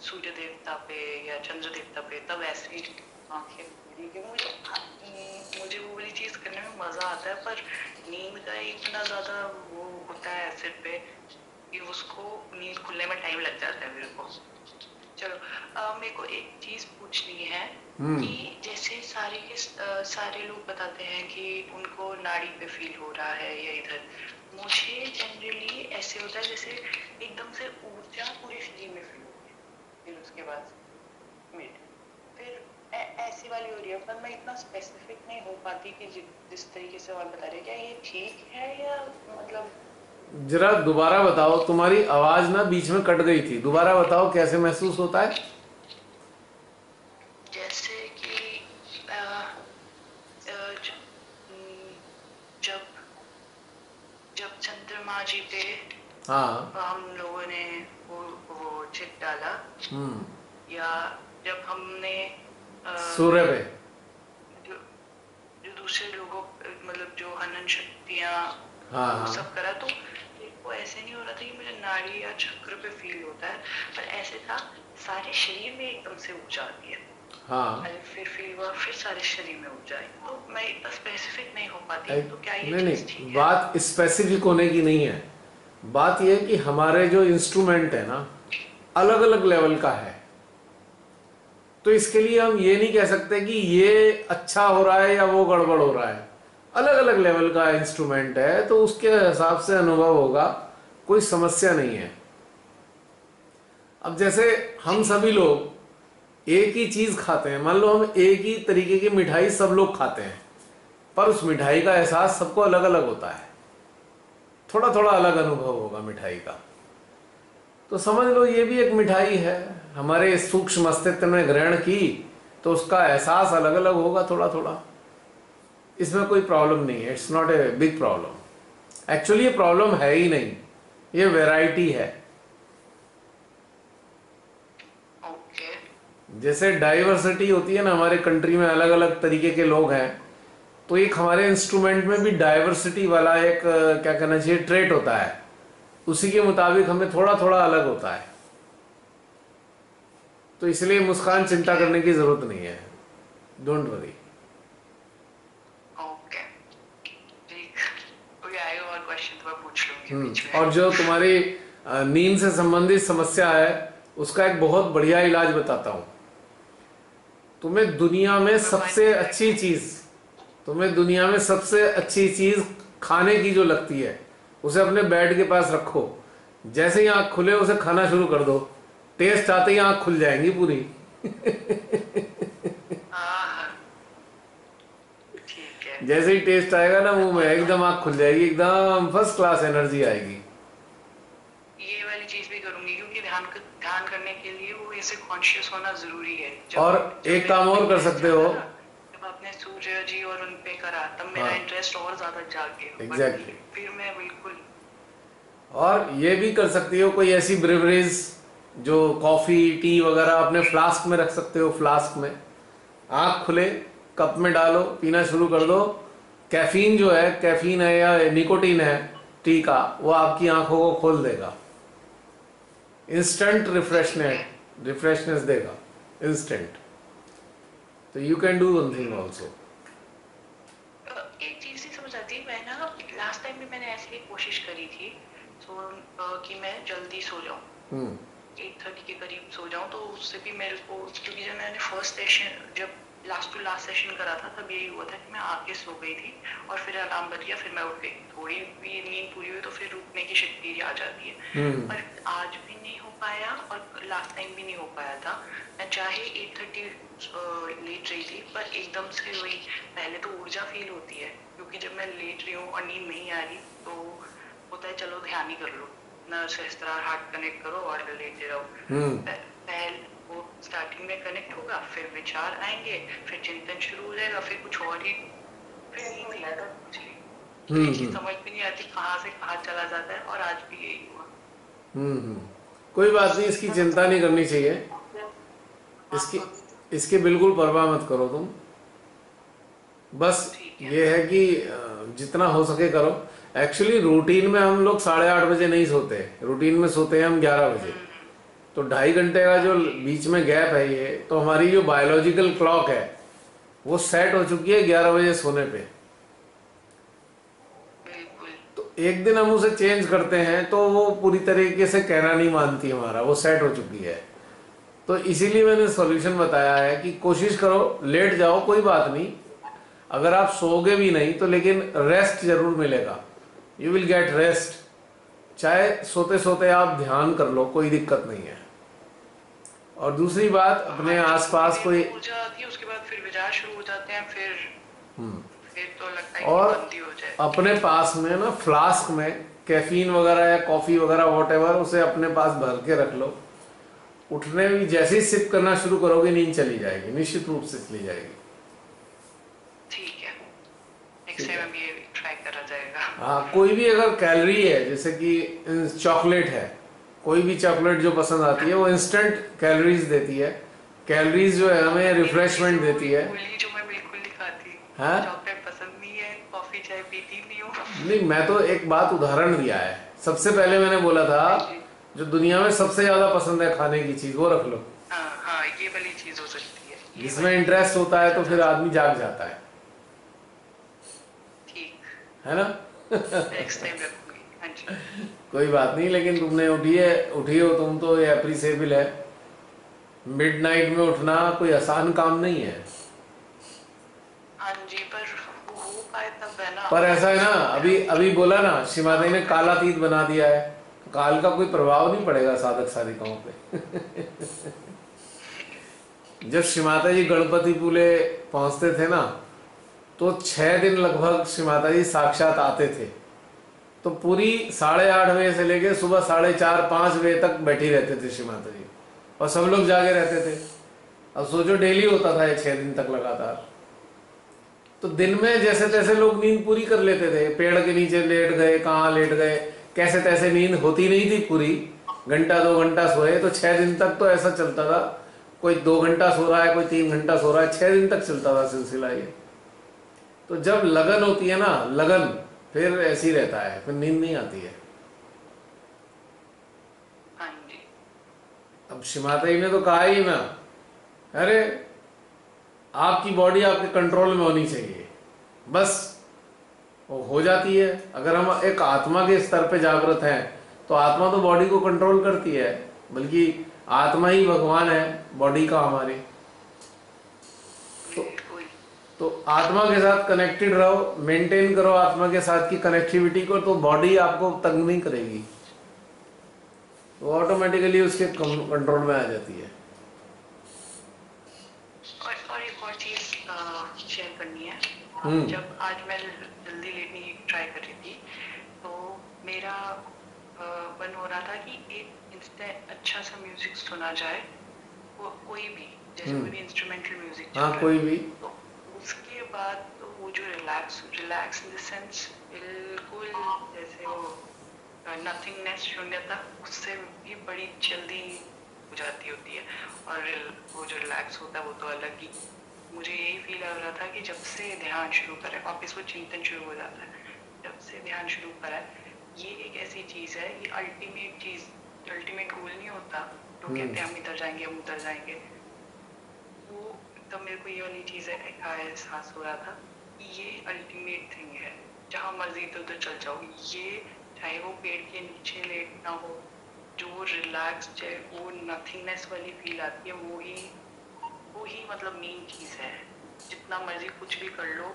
सूर्य देवता पे या चंद्र देवता पे, तब ऐसे ही आँखें मुझे मुझे वो वाली चीज़ करने में मज़ा आता है पर नींद का इतना ज़्यादा वो होता है सिर पे कि उसको नींद खुलने में टाइम लग जाता है मेरे को। चलो मेरे को एक चीज़ पूछनी है हम्म। कि जैसे सारे के सारे लोग बताते हैं कि उनको नाड़ी पे फील हो रहा है या इधर मुझे जनरली ऐसे होता है जैसे एकदम से ऊर्जा पूरे शरीर में फील होती है। फिर उसके बाद फिर ऐसी वाली हो रही है पर मैं इतना स्पेसिफिक नहीं हो पाती कि जिस तरीके से आप बता रहे क्या ये ठीक है या मतलब जरा दोबारा बताओ तुम्हारी आवाज़ ना बीच में कट गई थी। दोबारा बताओ कैसे महसूस होता है? जैसे कि जब जब चंद्रमा जी पे हाँ। हम लोगों ने वो वो चिट डाला हम्म। या जब हमने सूर्य पे। जो जो दूसरे लोगों मतलब जो हनन शक्तियाँ हाँ, हाँ। सब करा तो वो ऐसे नहीं हो रहा था कि मुझे नाड़ी या चक्र पे फील होता है पर ऐसे था सारे शरीर में एकदम से ऊर्जा आती है। हाँ। फिर फील हुआ फिर सारे शरीर में ऊर्जा आई। तो मैं स्पेसिफिक नहीं हो पाती तो क्या ये नहीं नहीं बात स्पेसिफिक होने की नहीं है। बात यह कि हमारे जो इंस्ट्रूमेंट है ना अलग अलग लेवल का है। तो इसके लिए हम ये नहीं कह सकते कि ये अच्छा हो रहा है या वो गड़बड़ हो रहा है। अलग अलग लेवल का इंस्ट्रूमेंट है तो उसके हिसाब से अनुभव होगा, कोई समस्या नहीं है। अब जैसे हम सभी लोग एक ही चीज़ खाते हैं, मान लो हम एक ही तरीके की मिठाई सब लोग खाते हैं, पर उस मिठाई का एहसास सबको अलग अलग होता है। थोड़ा थोड़ा अलग अनुभव होगा मिठाई का। तो समझ लो ये भी एक मिठाई है। हमारे सूक्ष्म अस्तित्व में ग्रहण की तो उसका एहसास अलग अलग होगा थोड़ा थोड़ा इसमें कोई प्रॉब्लम नहीं है it's not a big problem. Actually ये प्रॉब्लम है ही नहीं ये वेराइटी है। जैसे डाइवर्सिटी होती है ना हमारे कंट्री में अलग अलग तरीके के लोग हैं तो एक हमारे इंस्ट्रूमेंट में भी डाइवर्सिटी वाला एक क्या कहना चाहिए ट्रेट होता है। उसी के मुताबिक हमें थोड़ा थोड़ा अलग होता है। तो इसलिए मुस्कान चिंता करने की ज़रूरत नहीं है। डोंट वरी ओके ठीक. कोई आएगा और क्वेश्चन तो मैं पूछ लूँगी बीच में। और जो तुम्हारी नींद से संबंधित समस्या है उसका एक बहुत बढ़िया इलाज बताता हूँ। तुम्हें दुनिया में सबसे अच्छी चीज़ तुम्हें दुनिया में सबसे अच्छी चीज़ खाने की जो लगती है उसे अपने बेड के पास रखो। जैसे ही आँख खुले उसे खाना शुरू कर दो। टेस्ट आते ही आँख खुल जाएँगी पूरी। जैसे ही टेस्ट आएगा ना मुँह में एकदम आँख खुल जाएगी एकदम फ़र्स्ट क्लास एनर्जी आएगी। ये वाली चीज़ भी करूँगी क्योंकि ध्यान ध्यान करने के लिए वो ऐसे कॉन्शियस होना ज़रूरी है। और एक काम और कर सकते हो। सूर्य जी और उन पे करा तब मेरा हाँ। इंटरेस्ट और ज़्यादा जाग। गया Exactly. फिर मैं बिल्कुल और ये भी कर सकती हो कोई ऐसी ब्रिवरेज जो कॉफ़ी टी वगैरह अपने फ्लास्क में रख सकते हो फ्लास्क में। आँख खुले कप में डालो पीना शुरू कर दो। कैफीन जो है कैफीन है या निकोटीन है टी का वो आपकी आँखों को खोल देगा। इंस्टेंट रिफ्रेशनेस रिफ्रेशनेस देगा। इंस्टेंट तो you can do one thing also एक चीज़ नहीं समझ आती मैं ना लास्ट टाइम भी मैंने ऐसी ही कोशिश करी थी सो कि मैं जल्दी सो जाऊँ। हम्म एट थर्टी के करीब सो जाऊँ तो उससे भी मेरे को क्योंकि जब मैंने फ़र्स्ट सेशन जब लास्ट टू लास्ट सेशन करा था तब यही हुआ था कि मैं आके सो गई थी और फिर अलार्म बज गया फिर मैं उठ गई। थोड़ी भी नींद पूरी हुई तो फिर रुकने की शक्ति आ जाती है। हम्म। पर आज भी नहीं हो पाया और लास्ट टाइम भी नहीं हो पाया था। मैं चाहे एट थर्टी लेट रही थी पर एकदम से वही पहले तो ऊर्जा फील होती है क्योंकि जब मैं लेट रही हूँ और नींद नहीं आ रही तो होता है चलो ध्यान ही कर लो। ना सहस्त्रार हार्ट कनेक्ट करो और लेटे रहो। हम्म। पह- पहल वो स्टार्टिंग में कनेक्ट होगा फिर विचार आएँगे फिर चिंतन शुरू हो जाएगा फिर कुछ और ही फिर नींद आता कुछ हम्म, हम्म। समझ भी नहीं आती कहाँ से कहाँ चला जाता है और आज भी यही हुआ। हम्म हम्म। कोई बात नहीं, इसकी चिंता नहीं करनी चाहिए। इसकी इसकी बिल्कुल परवाह मत करो तुम। बस ये है कि जितना हो सके करो। एक्चुअली रूटीन में हम लोग साढ़े आठ बजे नहीं सोते। रूटीन में सोते हैं हम ग्यारह बजे। तो ढाई घंटे का जो बीच में गैप है ये तो हमारी जो बायोलॉजिकल क्लॉक है, वो सेट हो चुकी है ग्यारह बजे सोने पे बिल्कुल तो एक दिन हम उसे चेंज करते हैं तो वो पूरी तरीके से कहना नहीं मानती हमारा वो सेट हो चुकी है। तो इसीलिए मैंने सॉल्यूशन बताया है कि कोशिश करो लेट जाओ कोई बात नहीं। अगर आप सोओगे भी नहीं तो लेकिन रेस्ट ज़रूर मिलेगा। यू विल गेट रेस्ट चाहे सोते सोते आप ध्यान कर लो कोई दिक्कत नहीं है। और दूसरी बात अपने आसपास कोई है उसके बाद फिर विचार शुरू हो जाते हैं फिर हम्म। फिर तो लगता है और बंदी हो जाए अपने पास में ना फ्लास्क में कैफीन वगैरह या कॉफ़ी वगैरह वॉट उसे अपने पास भर के रख लो। उठने भी जैसे ही सिप करना शुरू करोगे नींद चली जाएगी निश्चित रूप से चली जाएगी। ठीक है। नेक्स्ट टाइम हम ये ट्राई करा जाएगा। हाँ कोई भी अगर कैलोरी है जैसे कि चॉकलेट है कोई भी चॉकलेट जो पसंद आती है वो इंस्टेंट कैलोरीज देती है। कैलोरीज जो है हमें रिफ्रेशमेंट देती है। जो मैं बिल्कुल नहीं खाती। हाँ? नहीं हूँ। नहीं मैं तो एक बात उदाहरण दिया है। सबसे पहले मैंने बोला था जो दुनिया में सबसे ज़्यादा पसंद है खाने की चीज़ वो रख लो। हाँ हाँ ये वाली चीज़ हो सकती है। जिसमें इंटरेस्ट होता है तो फिर आदमी जाग जाता है। ठीक। है ना? हाँ कोई बात नहीं लेकिन तुमने उठी है उठी हो तुम तो ये अप्रिसिएबल है। मिडनाइट में उठना कोई आसान काम नहीं है। हाँ जी पर पर ऐसा है ना, अभी अभी बोला ना शिमादे ने कालातीत बना दिया है। काल का कोई प्रभाव नहीं पड़ेगा साधक साधिकाओं पे। जब श्रीमाता जी गणपति पुले पहुँचते थे ना तो छह दिन लगभग श्रीमाता जी साक्षात आते थे। तो पूरी साढ़े आठ बजे से लेके सुबह साढ़े चार, पाँच बजे तक बैठी रहते थे श्रीमाता जी और सब लोग जागे रहते थे। अब सोचो, डेली होता था ये छह दिन तक लगातार। तो दिन में जैसे तैसे लोग नींद पूरी कर लेते थे। पेड़ के नीचे लेट गए कहाँ लेट गए कैसे तैसे नींद होती नहीं थी पूरी। घंटा दो घंटा सोए तो छह दिन तक तो ऐसा चलता था। कोई दो घंटा सो रहा है कोई तीन घंटा सो रहा है छह दिन तक चलता था सिलसिला ये। तो जब लगन होती है ना लगन फिर ऐसी रहता है फिर नींद नहीं आती है। हाँ अब शिमाता ने तो कहा ही ना अरे आपकी बॉडी आपके कंट्रोल में होनी चाहिए। बस, वो हो जाती है। अगर हम एक आत्मा के स्तर पे जागृत हैं तो आत्मा तो बॉडी को कंट्रोल करती है, बल्कि आत्मा ही भगवान है बॉडी का हमारे। तो तो आत्मा के साथ कनेक्टेड रहो मेंटेन करो आत्मा के साथ की कनेक्टिविटी को तो बॉडी आपको तंग नहीं करेगी। वो ऑटोमेटिकली उसके कंट्रोल में आ जाती है और और एक और चीज़ शेयर करनी है हम्म। जब आज मैं जल्दी लेटने की ट्राई कर रही थी तो मेरा मन हो रहा था कि एक इंस्टेंट अच्छा सा म्यूज़िक सुना जाए वो कोई भी जैसे हम्म। कोई भी इंस्ट्रूमेंटल म्यूज़िक हाँ कोई भी। तो उसके बाद तो वो जो relax relax in the sense बिल्कुल जैसे वो नथिंगनेस शून्यता उससे भी बड़ी जल्दी हो जाती होती है। और वो जो रिलैक्स होता है वो तो अलग ही मुझे यही फील आ रहा था कि जब से ध्यान शुरू करें वापस वो चिंतन शुरू हो जाता है। जब से ध्यान शुरू करा है ये एक ऐसी चीज़ है ये अल्टीमेट चीज़ अल्टीमेट गोल नहीं होता। तो हम्म। कहते हम इधर जाएँगे हम उधर जाएँगे। वो तब मेरे को ये वाली चीज़ है- का एहसास हो रहा था कि ये अल्टीमेट थिंग है। जहाँ मर्ज़ी इधर उधर चल जाओ ये चाहे वो पेड़ के नीचे लेटना हो जो रिलैक्स है वो नथिंगनेस वाली फील आती है वो ही वो ही मतलब मेन चीज़ है। जितना मर्ज़ी कुछ भी कर लो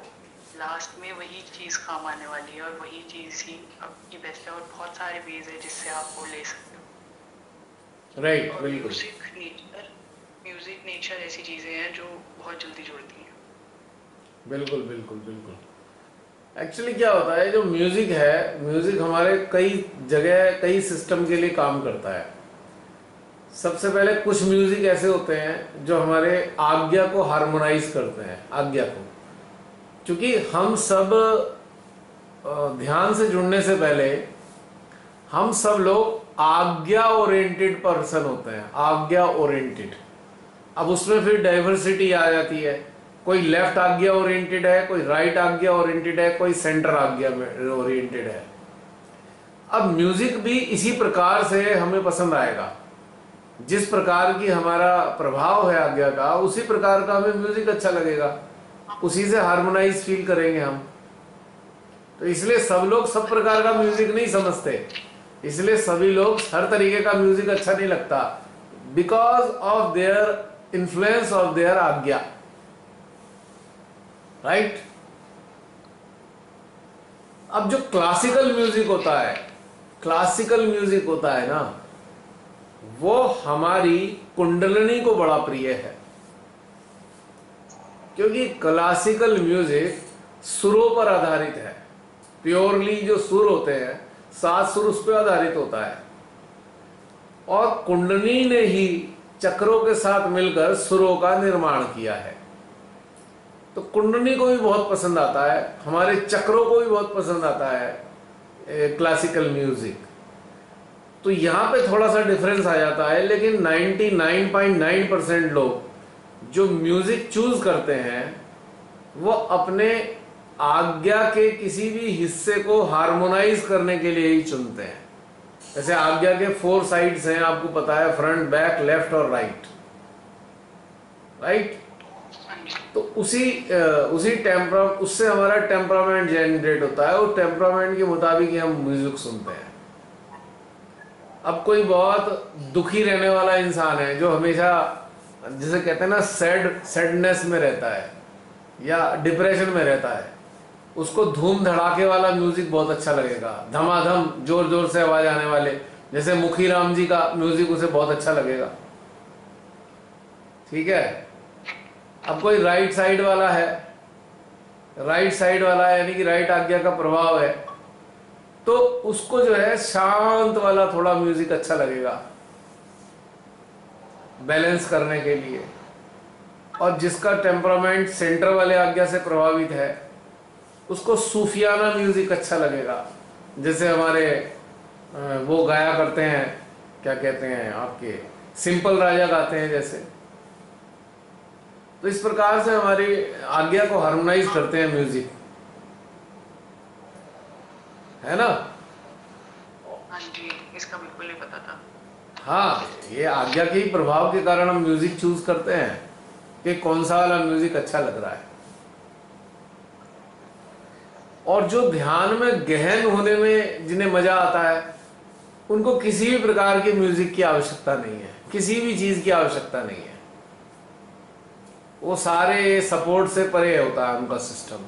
लास्ट में वही चीज़ काम आने वाली है और वही चीज़ ही आपकी बेस्ट है और बहुत सारे वेज है जिससे आप वो ले सकते हो। राइट बिल्कुल। म्यूज़िक नेचर म्यूज़िक नेचर ऐसी चीज़ें हैं जो बहुत जल्दी जुड़ती हैं। बिल्कुल बिल्कुल बिल्कुल। एक्चुअली क्या होता है जो म्यूज़िक है म्यूज़िक हमारे कई जगह कई सिस्टम के लिए काम करता है। सबसे पहले कुछ म्यूज़िक ऐसे होते हैं जो हमारे आज्ञा को हार्मोनाइज करते हैं, आज्ञा को। क्योंकि हम सब ध्यान से जुड़ने से पहले हम सब लोग आज्ञा ओरिएंटेड पर्सन होते हैं, आज्ञा ओरिएंटेड अब उसमें फिर डाइवर्सिटी आ जाती है। कोई लेफ़्ट आज्ञा ओरिएंटेड है, कोई राइट right आज्ञा ओरिएंटेड है, कोई सेंटर आज्ञा ओरिएंटेड है। अब म्यूज़िक भी इसी प्रकार से हमें पसंद आएगा। जिस प्रकार की हमारा प्रभाव है आज्ञा का, उसी प्रकार का हमें म्यूज़िक अच्छा लगेगा। उसी से हार्मोनाइज फील करेंगे हम। तो इसलिए सब लोग सब प्रकार का म्यूज़िक नहीं समझते। इसलिए सभी लोग हर तरीके का म्यूज़िक अच्छा नहीं लगता। Because of their influence of their आज्ञा। राइट अब जो क्लासिकल म्यूज़िक होता है क्लासिकल म्यूज़िक होता है ना वो हमारी कुंडलिनी को बड़ा प्रिय है। क्योंकि क्लासिकल म्यूज़िक सुरों पर आधारित है। प्योरली जो सुर होते हैं, सात सुर उस पर आधारित होता है। और कुंडली ने ही चक्रों के साथ मिलकर सुरों का निर्माण किया है। तो कुंडनी को भी बहुत पसंद आता है, हमारे चक्रों को भी बहुत पसंद आता है क्लासिकल म्यूज़िक तो यहाँ पे थोड़ा सा डिफरेंस आ जाता है, लेकिन 99.9 परसेंट लोग जो म्यूज़िक चूज़ करते हैं, वो अपने आज्ञा के किसी भी हिस्से को हार्मोनाइज करने के लिए ही चुनते हैं। जैसे आज्ञा के फोर साइड्स हैं, आपको पता है फ्रंट बैक लेफ़्ट और राइट राइट तो उसी उसी टेम्परा उससे हमारा टेम्परामेंट जनरेट होता है, और टेम्परामेंट के मुताबिक ही हम म्यूज़िक सुनते हैं। अब कोई बहुत दुखी रहने वाला इंसान है जो हमेशा, जिसे कहते हैं ना सैड सैडनेस में रहता है, या डिप्रेशन में रहता है, उसको धूम धड़ाके वाला म्यूज़िक बहुत अच्छा लगेगा। धमाधम ज़ोर ज़ोर से आवाज़ आने वाले, जैसे मुखी राम जी का म्यूज़िक उसे बहुत अच्छा लगेगा। ठीक है? अब कोई राइट साइड वाला है राइट साइड वाला है यानी कि राइट आज्ञा का प्रभाव है तो उसको जो है शांत वाला थोड़ा म्यूज़िक अच्छा लगेगा। बैलेंस करने के लिए। और जिसका टेम्परामेंट सेंटर वाले आज्ञा से प्रभावित है, उसको सूफियाना म्यूज़िक अच्छा लगेगा। जैसे हमारे वो गाया करते हैं, क्या कहते हैं आपके सिंपल राजा गाते हैं जैसे। तो इस प्रकार से हमारी आज्ञा को हार्मोनाइज करते हैं म्यूज़िक है ना? हाँ जी इसका बिल्कुल नहीं पता था। हाँ ये आज्ञा के ही प्रभाव के कारण हम म्यूज़िक चूज़ करते हैं कि कौन सा वाला म्यूज़िक अच्छा लग रहा है। और जो ध्यान में गहन होने में जिन्हें मज़ा आता है उनको किसी भी प्रकार के म्यूज़िक की आवश्यकता नहीं है किसी भी चीज़ की आवश्यकता नहीं है। वो सारे सपोर्ट से परे होता है उनका सिस्टम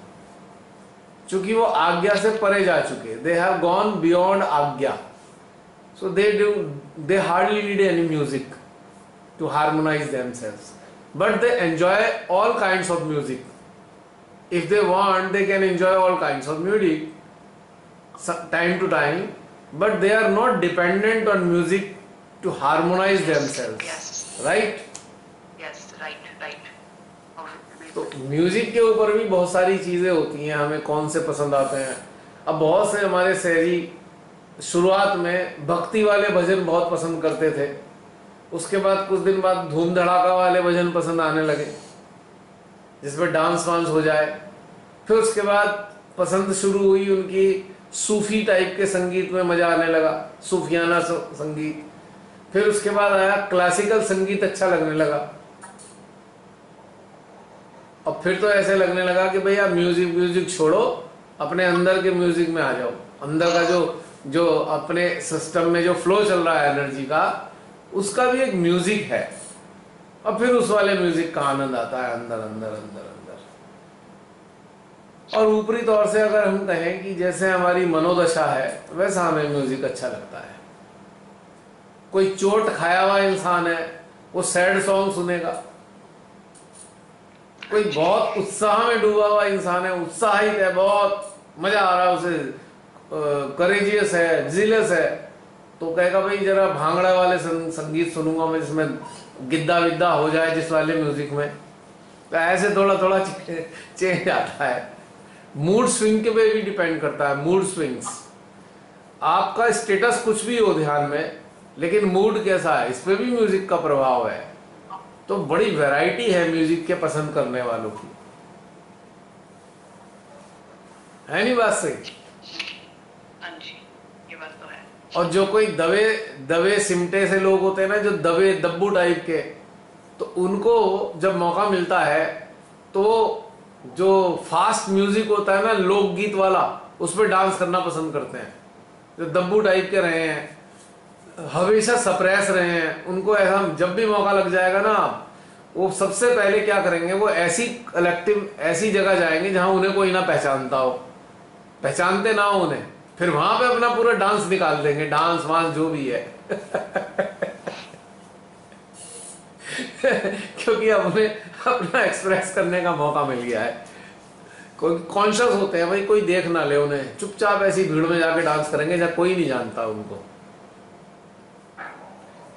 चूँकि वो आज्ञा से परे जा चुके दे हैव गॉन बियॉन्ड आज्ञा। So they do they hardly need any music to harmonise themselves but they enjoy all kind of music if they want they can enjoy all kind of music time to time but they are not dependent on music to harmonise themselves right तो म्यूज़िक के ऊपर भी बहुत सारी चीज़ें होती हैं, हमें कौन से पसंद आते हैं। अब बहुत से हमारे शहरी शुरुआत में भक्ति वाले भजन बहुत पसंद करते थे। उसके बाद कुछ दिन बाद धूम धड़ाका वाले भजन पसंद आने लगे, जिसमें डांस वांस हो जाए। फिर उसके बाद पसंद शुरू हुई उनकी सूफी टाइप के संगीत में मज़ा आने लगा, सूफियाना संगीत। फिर उसके बाद आया क्लासिकल संगीत अच्छा लगने लगा। और फिर तो ऐसे लगने लगा कि भैया म्यूज़िक म्यूज़िक छोड़ो, अपने अंदर के म्यूज़िक में आ जाओ। अंदर का जो जो अपने सिस्टम में जो फ्लो चल रहा है एनर्जी का, उसका भी एक म्यूज़िक है। और फिर उस वाले म्यूज़िक का आनंद आता है अंदर अंदर अंदर अंदर। और ऊपरी तौर से अगर हम कहें कि जैसे हमारी मनोदशा है, वैसा हमें म्यूज़िक अच्छा लगता है। कोई चोट खाया हुआ इंसान है, वो सैड सॉन्ग सुनेगा। कोई बहुत उत्साह में डूबा हुआ इंसान है, उत्साहित है, बहुत मज़ा आ रहा है उसे। करेजियस है जिलस है। तो कहेगा, भाई, जरा भांगड़ा वाले संगीत सुनूँगा मैं, जिसमें गिद्दा विद्दा हो जाए जिस वाले म्यूज़िक में। तो ऐसे थोड़ा थोड़ा चेंज आता है। मूड स्विंग के पे भी डिपेंड करता है मूड स्विंग्स आपका स्टेटस कुछ भी हो ध्यान में, लेकिन मूड कैसा है, इस पे भी म्यूज़िक का प्रभाव है। तो बड़ी वैरायटी है म्यूज़िक के पसंद करने वालों की। है नहीं बात सही? हाँ जी ये बात तो और जो कोई दबे दबे सिमटे से लोग होते हैं ना जो दबे दब्बू टाइप के तो उनको जब मौका मिलता है तो जो फास्ट म्यूज़िक होता है ना लोकगीत वाला उस पर डांस करना पसंद करते हैं। जो दब्बू टाइप के रहे हैं हमेशा सप्रेस रहे। हैं उनको ऐसा जब भी मौका लग जाएगा ना, वो सबसे पहले क्या करेंगे, वो ऐसी कलेक्टिव ऐसी जगह जाएँगे जहाँ उन्हें कोई ना पहचानता हो। पहचानते ना हो उन्हें। फिर वहाँ पे अपना पूरा डांस निकाल देंगे। डांस वांस जो भी है। क्योंकि अब उन्हें अपना एक्सप्रेस करने का मौका मिल गया है। कोई कॉन्शियस होते हैं, भाई, कोई देख ना ले उन्हें। चुपचाप ऐसी भीड़ में जाके डांस करेंगे जहाँ कोई नहीं जानता उनको।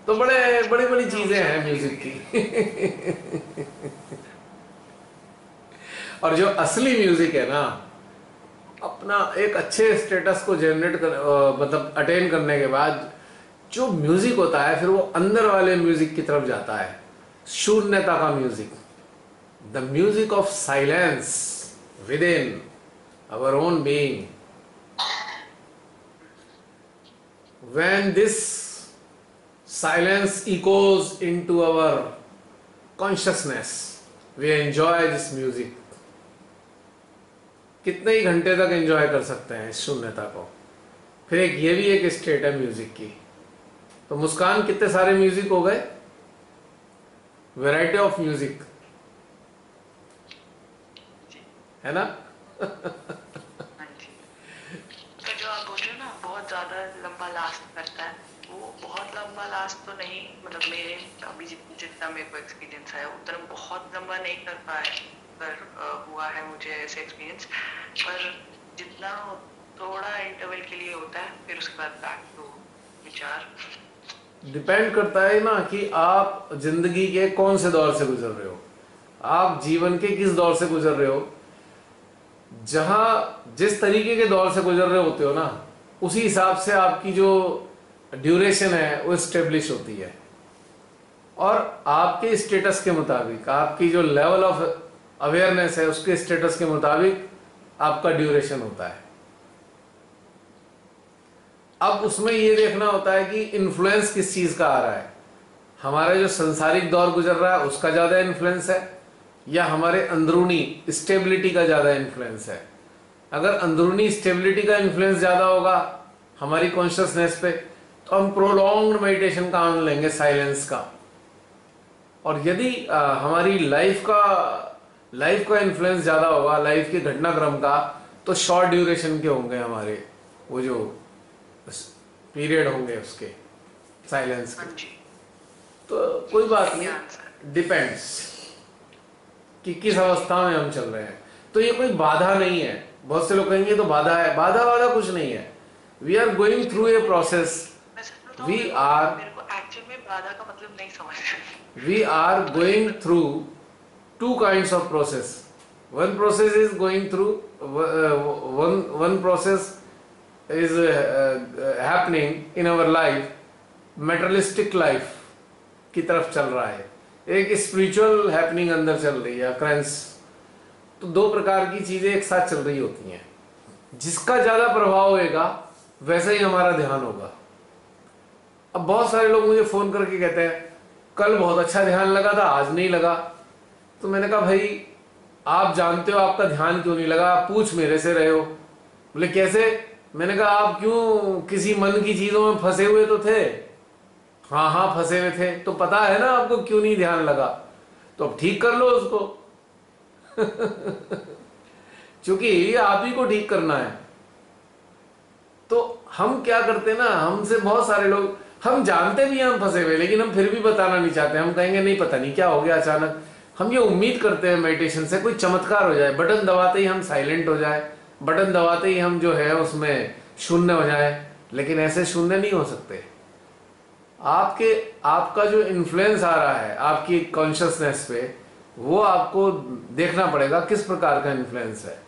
तो बड़े, बड़ी बड़ी चीज़ें हैं म्यूज़िक की। और जो असली म्यूज़िक है ना, अपना एक अच्छे स्टेटस को जनरेट कर मतलब अटेन करने के बाद, जो म्यूज़िक होता है, फिर वो अंदर वाले म्यूज़िक की तरफ़ जाता है। शून्यता का music the music of silence within our own being when this silence echoes into our consciousness. We enjoy this music. कितने ही घंटे तक एंजॉय कर सकते हैं इस शून्यता को? फिर एक ये भी एक स्टेट है म्यूज़िक की। तो मुस्कान, कितने सारे म्यूज़िक हो गए? वैरायटी ऑफ़ म्यूज़िक है ना? हाँ जो। आप बोल रहे हो ना, बहुत ज़्यादा लंबा लास्ट करता है। लंबा लास्ट तो नहीं मतलब मेरे अभी जित- जितना मेरे को एक्सपीरियंस है उतना बहुत लंबा नहीं कर पाए पर हुआ है मुझे ऐसे एक्सपीरियंस पर जितना थोड़ा इंटरवल के लिए होता है, फिर उसके बाद बैक टू विचार। डिपेंड करता है ना कि आप ज़िंदगी के कौन से दौर से गुजर रहे हो? आप जीवन के किस दौर से गुजर रहे हो? जहाँ जिस तरीके के दौर से गुजर रहे होते हो ना, उसी हिसाब से आपकी जो ड्यूरेशन है, वो स्टेब्लिश होती है। और आपके स्टेटस के मुताबिक, आपकी जो लेवल ऑफ़ अवेयरनेस है, उसके स्टेटस के मुताबिक आपका ड्यूरेशन होता है। अब उसमें ये देखना होता है कि इन्फ्लुएंस किस चीज़ का आ रहा है। हमारा जो संसारिक दौर गुजर रहा है, उसका ज़्यादा इन्फ्लुएंस है, या हमारे अंदरूनी स्टेबिलिटी का ज़्यादा इन्फ्लुएंस है। अगर अंदरूनी स्टेबिलिटी का इन्फ्लुएंस ज़्यादा होगा, हमारी कॉन्शियसनेस पे तो हम प्रोलॉन्ग मेडिटेशन का आनंद लेंगे साइलेंस का। और यदि हमारी लाइफ का लाइफ का इन्फ्लुएंस ज़्यादा होगा लाइफ के घटनाक्रम का तो शॉर्ट ड्यूरेशन के होंगे हमारे वो जो पीरियड होंगे उसके साइलेंस के। हाँ तो कोई बात नहीं डिपेंड्स कि किस अवस्था में हम चल रहे हैं। तो ये कोई बाधा नहीं है। बहुत से लोग कहेंगे तो बाधा है। बाधा बाधा कुछ नहीं है। We are going through a process we are we are going through two kind of process one process is going through one process is happening in our life materialistic life की तरफ़ चल रहा है। एक स्पिरिचुअल हैपनिंग अंदर चल रही है क्रेंस तो दो प्रकार की चीज़ें एक साथ चल रही होती हैं। जिसका ज़्यादा प्रभाव होगा वैसा ही हमारा ध्यान होगा। अब बहुत सारे लोग मुझे फ़ोन करके कहते हैं, कल बहुत अच्छा ध्यान लगा था, आज नहीं लगा। तो मैंने कहा, भाई, आप जानते हो आपका ध्यान क्यों नहीं लगा? आप पूछ मेरे से रहे हो। बोले, कैसे? मैंने कहा, आप क्यों किसी मन की चीज़ों में फंसे हुए तो थे? हाँ हाँ फंसे हुए थे। तो पता है ना आपको क्यों नहीं ध्यान लगा? तो अब ठीक कर लो उसको। क्योंकि आप ही को ठीक करना है। तो हम क्या करते ना, हमसे बहुत सारे लोग हम जानते भी हैं, हम फंसे हुए लेकिन हम फिर भी बताना नहीं चाहते, हम कहेंगे, नहीं, पता नहीं, क्या हो गया अचानक? हम ये उम्मीद करते हैं मेडिटेशन से, कोई चमत्कार हो जाए, बटन दबाते ही हम साइलेंट हो जाए, बटन दबाते ही हम जो है उसमें शून्य हो जाए, लेकिन ऐसे शून्य नहीं हो सकते। आपके, आपका जो इन्फ्लुएंस आ रहा है, आपकी कॉन्शियसनेस पे, वो आपको देखना पड़ेगा किस प्रकार का इन्फ्लुएंस है।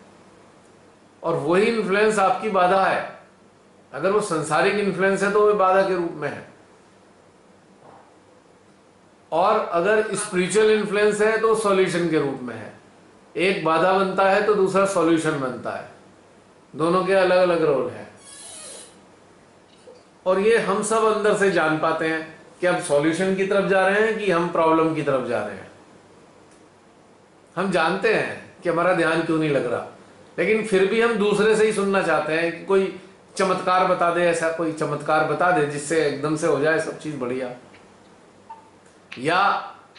और वही इन्फ्लुएंस आपकी बाधा है। अगर वो संसारिक इन्फ्लुएंस है तो वो बाधा के रूप में है। और अगर स्पिरिचुअल इन्फ्लुएंस है तो सॉल्यूशन के रूप में है। एक बाधा बनता है तो दूसरा सॉल्यूशन बनता है। दोनों के अलग अलग रोल हैं। और ये हम सब अंदर से जान पाते हैं कि अब सॉल्यूशन की तरफ़ जा रहे हैं कि हम प्रॉब्लम की तरफ़ जा रहे हैं। हम जानते हैं कि हमारा ध्यान क्यों नहीं लग रहा। लेकिन फिर भी हम दूसरे से ही सुनना चाहते हैं कि कोई चमत्कार बता दे, ऐसा कोई चमत्कार बता दे जिससे एकदम से हो जाए सब चीज़ बढ़िया। या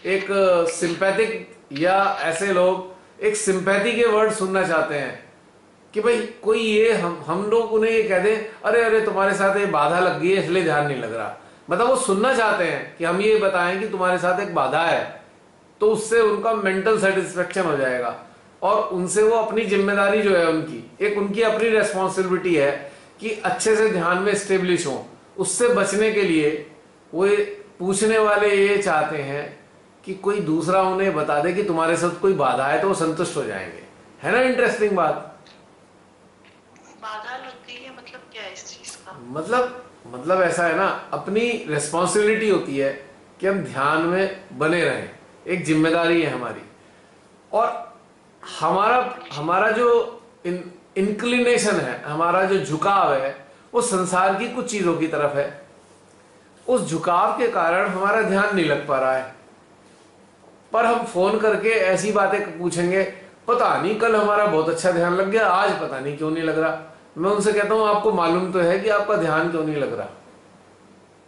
एक सिंपैथिक या ऐसे लोग एक सिंपैथी के वर्ड सुनना चाहते हैं कि भाई कोई ये हम हम लोग उन्हें ये कह दें, अरे अरे, तुम्हारे साथ ये बाधा लग गई है, इसलिए ध्यान नहीं लग रहा। मतलब वो सुनना चाहते हैं कि हम ये बताएँ कि तुम्हारे साथ एक बाधा है तो उससे उनका मेंटल सेटिस्फेक्शन हो जाएगा। और उनसे वो अपनी ज़िम्मेदारी जो है उनकी, एक उनकी अपनी रेस्पॉन्सिबिलिटी है कि अच्छे से ध्यान में स्टेब्लिश हो। उससे बचने के लिए वो पूछने वाले ये चाहते हैं कि कोई दूसरा उन्हें बता दे कि तुम्हारे साथ कोई बाधा है तो वो संतुष्ट हो जाएँगे। है ना इंटरेस्टिंग बात? बाधा लग गई है मतलब क्या है इस चीज़ का? मतलब मतलब ऐसा है ना अपनी रिस्पॉन्सिबिलिटी होती है कि हम ध्यान में बने रहें। एक ज़िम्मेदारी है हमारी। और हमारा हमारा जो इन इंक्लिनेशन है, हमारा जो झुकाव है, वो संसार की कुछ चीज़ों की तरफ़ है। उस झुकाव के कारण हमारा ध्यान नहीं लग पा रहा है। पर हम फ़ोन करके ऐसी बातें पूछेंगे, पता नहीं, कल हमारा बहुत अच्छा ध्यान लग गया, आज पता नहीं क्यों नहीं लग रहा। मैं उनसे कहता हूँ, आपको मालूम तो है कि आपका ध्यान क्यों नहीं लग रहा?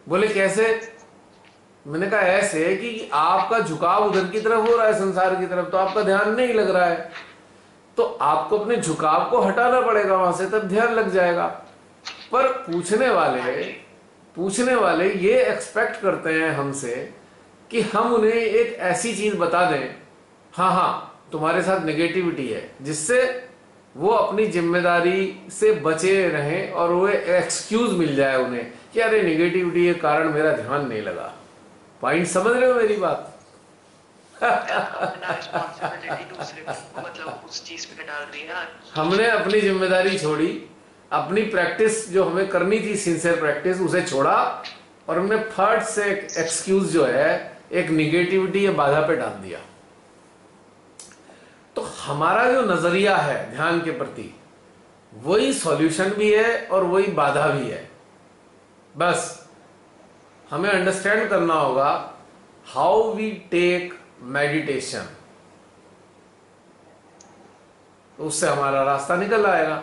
बोले, कैसे? मैंने कहा, ऐसे कि आपका झुकाव उधर की तरफ़ हो रहा है, संसार की तरफ़ तो आपका ध्यान नहीं लग रहा है। तो आपको अपने झुकाव को हटाना पड़ेगा वहाँ से, तब ध्यान लग जाएगा। पर पूछने वाले पूछने वाले ये एक्सपेक्ट करते हैं हमसे कि हम उन्हें एक ऐसी चीज़ बता दें हाँ हाँ तुम्हारे साथ नेगेटिविटी है, जिससे वो अपनी ज़िम्मेदारी से बचे रहें और वो एक्सक्यूज मिल जाए उन्हें कि अरे नेगेटिविटी के कारण मेरा ध्यान नहीं लगा। पॉइंट समझ रहे हो मेरी बात? उस चीज़ हमने अपनी ज़िम्मेदारी छोड़ी, अपनी प्रैक्टिस जो हमें करनी थी सिंसियर प्रैक्टिस उसे छोड़ा और हमने फर्ट से एक एक्सक्यूज जो है, एक निगेटिविटी या बाधा पे डाल दिया। तो हमारा जो नज़रिया है, ध्यान के प्रति, वही सॉल्यूशन भी है और वही बाधा भी है। बस, हमें अंडरस्टैंड करना होगा हाउ वी टेक मेडिटेशन तो उससे हमारा रास्ता निकल आएगा।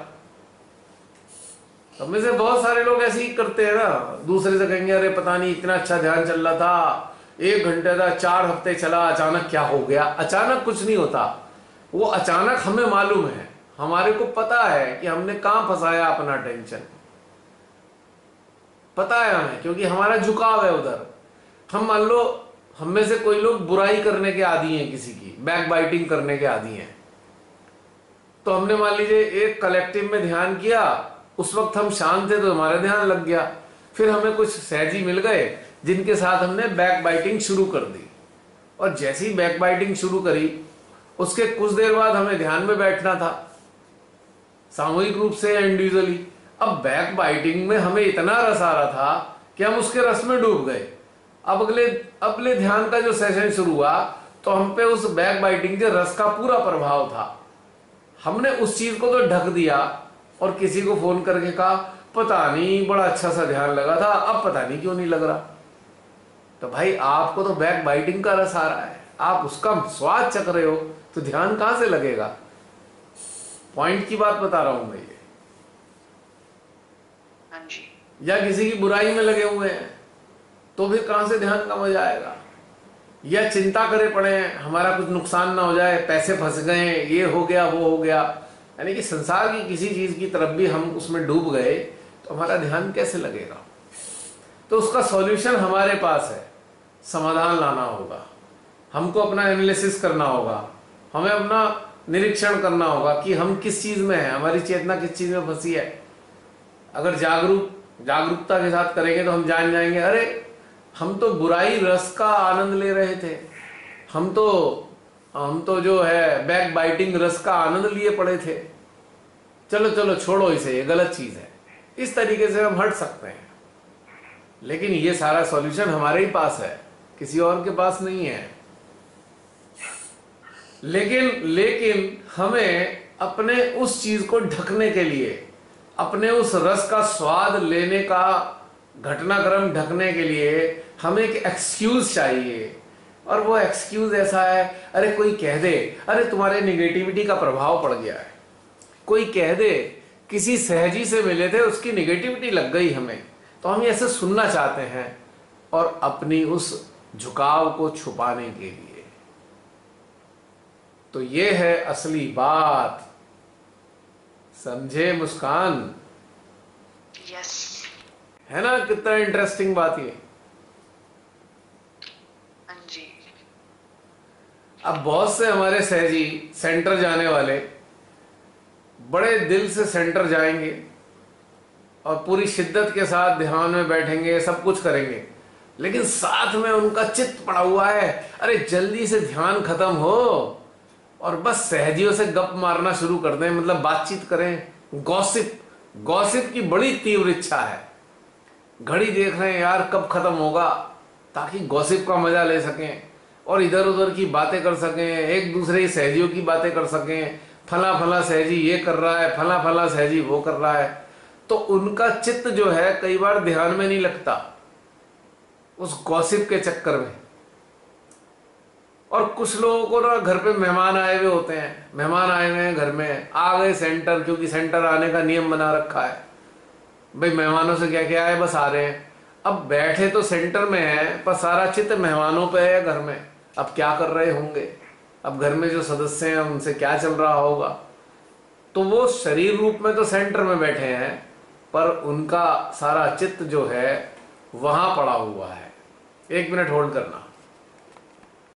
तो में से बहुत सारे लोग ऐसे ही करते हैं ना। दूसरे से कहेंगे, अरे पता नहीं, इतना अच्छा ध्यान चल रहा था। एक घंटे था, चार हफ़्ते चला, अचानक क्या हो गया? अचानक कुछ नहीं होता। वो अचानक हमें मालूम है। हमारे को पता है कि हमने कहाँ फंसाया अपना टेंशन। पता है हमें, क्योंकि हमारा झुकाव है उधर। हम मान लो हम में से कोई लोग बुराई करने के आदि हैं किसी की बैक बाइटिंग करने के आदि हैं। तो हमने मान लीजिए, एक कलेक्टिव में ध्यान किया, उस वक्त हम शांत थे तो हमारा ध्यान लग गया। फिर हमें कुछ सहजी मिल गए, जिनके साथ हमने बैक बाइटिंग शुरू कर दी। और जैसी बैक बाइटिंग शुरू करी, उसके कुछ देर बाद हमें ध्यान में बैठना था। सामूहिक रूप से इंडिविजुअली अब बैक बाइटिंग में हमें इतना रस आ रहा था कि हम उसके रस में डूब गए। अब अगले अगले ध्यान का जो सेशन शुरू हुआ तो हम पे उस बैक बाइटिंग के रस का पूरा प्रभाव था। हमने उस चीज़ को तो ढक दिया और किसी को फ़ोन करके कहा पता नहीं बड़ा अच्छा सा ध्यान लगा था अब पता नहीं क्यों नहीं लग रहा? तो भाई आपको तो बैक बाइटिंग का रस आ रहा है। आप उसका स्वाद चक रहे हो तो ध्यान कहाँ से लगेगा? पॉइंट की बात बता रहा हूँ मैं ये। हाँ या किसी की बुराई में लगे हुए हैं। तो फिर कहाँ से ध्यान कम हो जाएगा। या चिंता करे पड़े हमारा कुछ नुकसान ना हो जाए, पैसे फंस गए, ये हो गया, वो हो गया। यानी कि संसार की किसी चीज़ की तरफ़ भी हम उसमें डूब गए तो हमारा ध्यान कैसे लगेगा? तो उसका सॉल्यूशन हमारे पास है। समाधान लाना होगा। हमको अपना एनालिसिस करना होगा। हमें अपना निरीक्षण करना होगा कि हम किस चीज़ में हैं, हमारी चेतना किस चीज़ में फंसी है। अगर जागरूक, जागरूकता के साथ करेंगे तो हम जान जाएँगे, अरे हम तो बुराई, रस का आनंद ले रहे थे। हम तो हम तो जो है बैक बाइटिंग रस का आनंद लिए पड़े थे। चलो चलो, छोड़ो इसे, ये गलत चीज़ है। इस तरीके से हम हट सकते हैं। लेकिन ये सारा सॉल्यूशन हमारे ही पास है। किसी और के पास नहीं है। लेकिन लेकिन हमें अपने उस चीज़ को ढकने के लिए, अपने उस रस का स्वाद लेने का घटनाक्रम ढकने के लिए हमें एक एक्सक्यूज चाहिए। और वो एक्सक्यूज ऐसा है अरे कोई कह दे अरे तुम्हारे निगेटिविटी का प्रभाव पड़ गया है। कोई कह दे किसी सहजी से मिले थे उसकी निगेटिविटी लग गई हमें। तो हम ऐसे सुनना चाहते हैं और अपनी उस झुकाव को छुपाने के लिए। तो ये है असली बात। समझे मुस्कान? यस है ना कितना इंटरेस्टिंग बात ये हाँ जी अब बहुत से हमारे सहजी सेंटर जाने वाले बड़े दिल से सेंटर जाएँगे और पूरी शिद्दत के साथ ध्यान में बैठेंगे, सब कुछ करेंगे। लेकिन साथ में उनका चित्त पड़ा हुआ है, अरे जल्दी से ध्यान खत्म हो और बस सहजियों से गप मारना शुरू कर दें मतलब बातचीत करें। गॉसिप गॉसिप की बड़ी तीव्र इच्छा है। घड़ी देख रहे हैं, यार कब खत्म होगा, ताकि गॉसिप का मज़ा ले सकें। और इधर उधर की बातें कर सकें एक दूसरे की सहजियों की बातें कर सकें फला फला सहजी ये कर रहा है फला फला सहजी वो कर रहा है। तो उनका चित्त जो है, कई बार ध्यान में नहीं लगता, उस गॉसिप के चक्कर में। और कुछ लोगों को ना, घर पे मेहमान आए हुए होते हैं, मेहमान आए हुए हैं घर में, आ गए सेंटर, क्योंकि सेंटर आने का नियम बना रखा है। भाई, मेहमानों से क्या क्या है बस आ रहे हैं। अब बैठे तो सेंटर में है, पर सारा चित्र मेहमानों पे है, घर में। अब क्या कर रहे होंगे? अब घर में जो सदस्य हैं, उनसे क्या चल रहा होगा? तो वो शरीर रूप में तो सेंटर में बैठे हैं, पर उनका सारा चित्त जो है, वहाँ पड़ा हुआ है। एक मिनट होल्ड करना।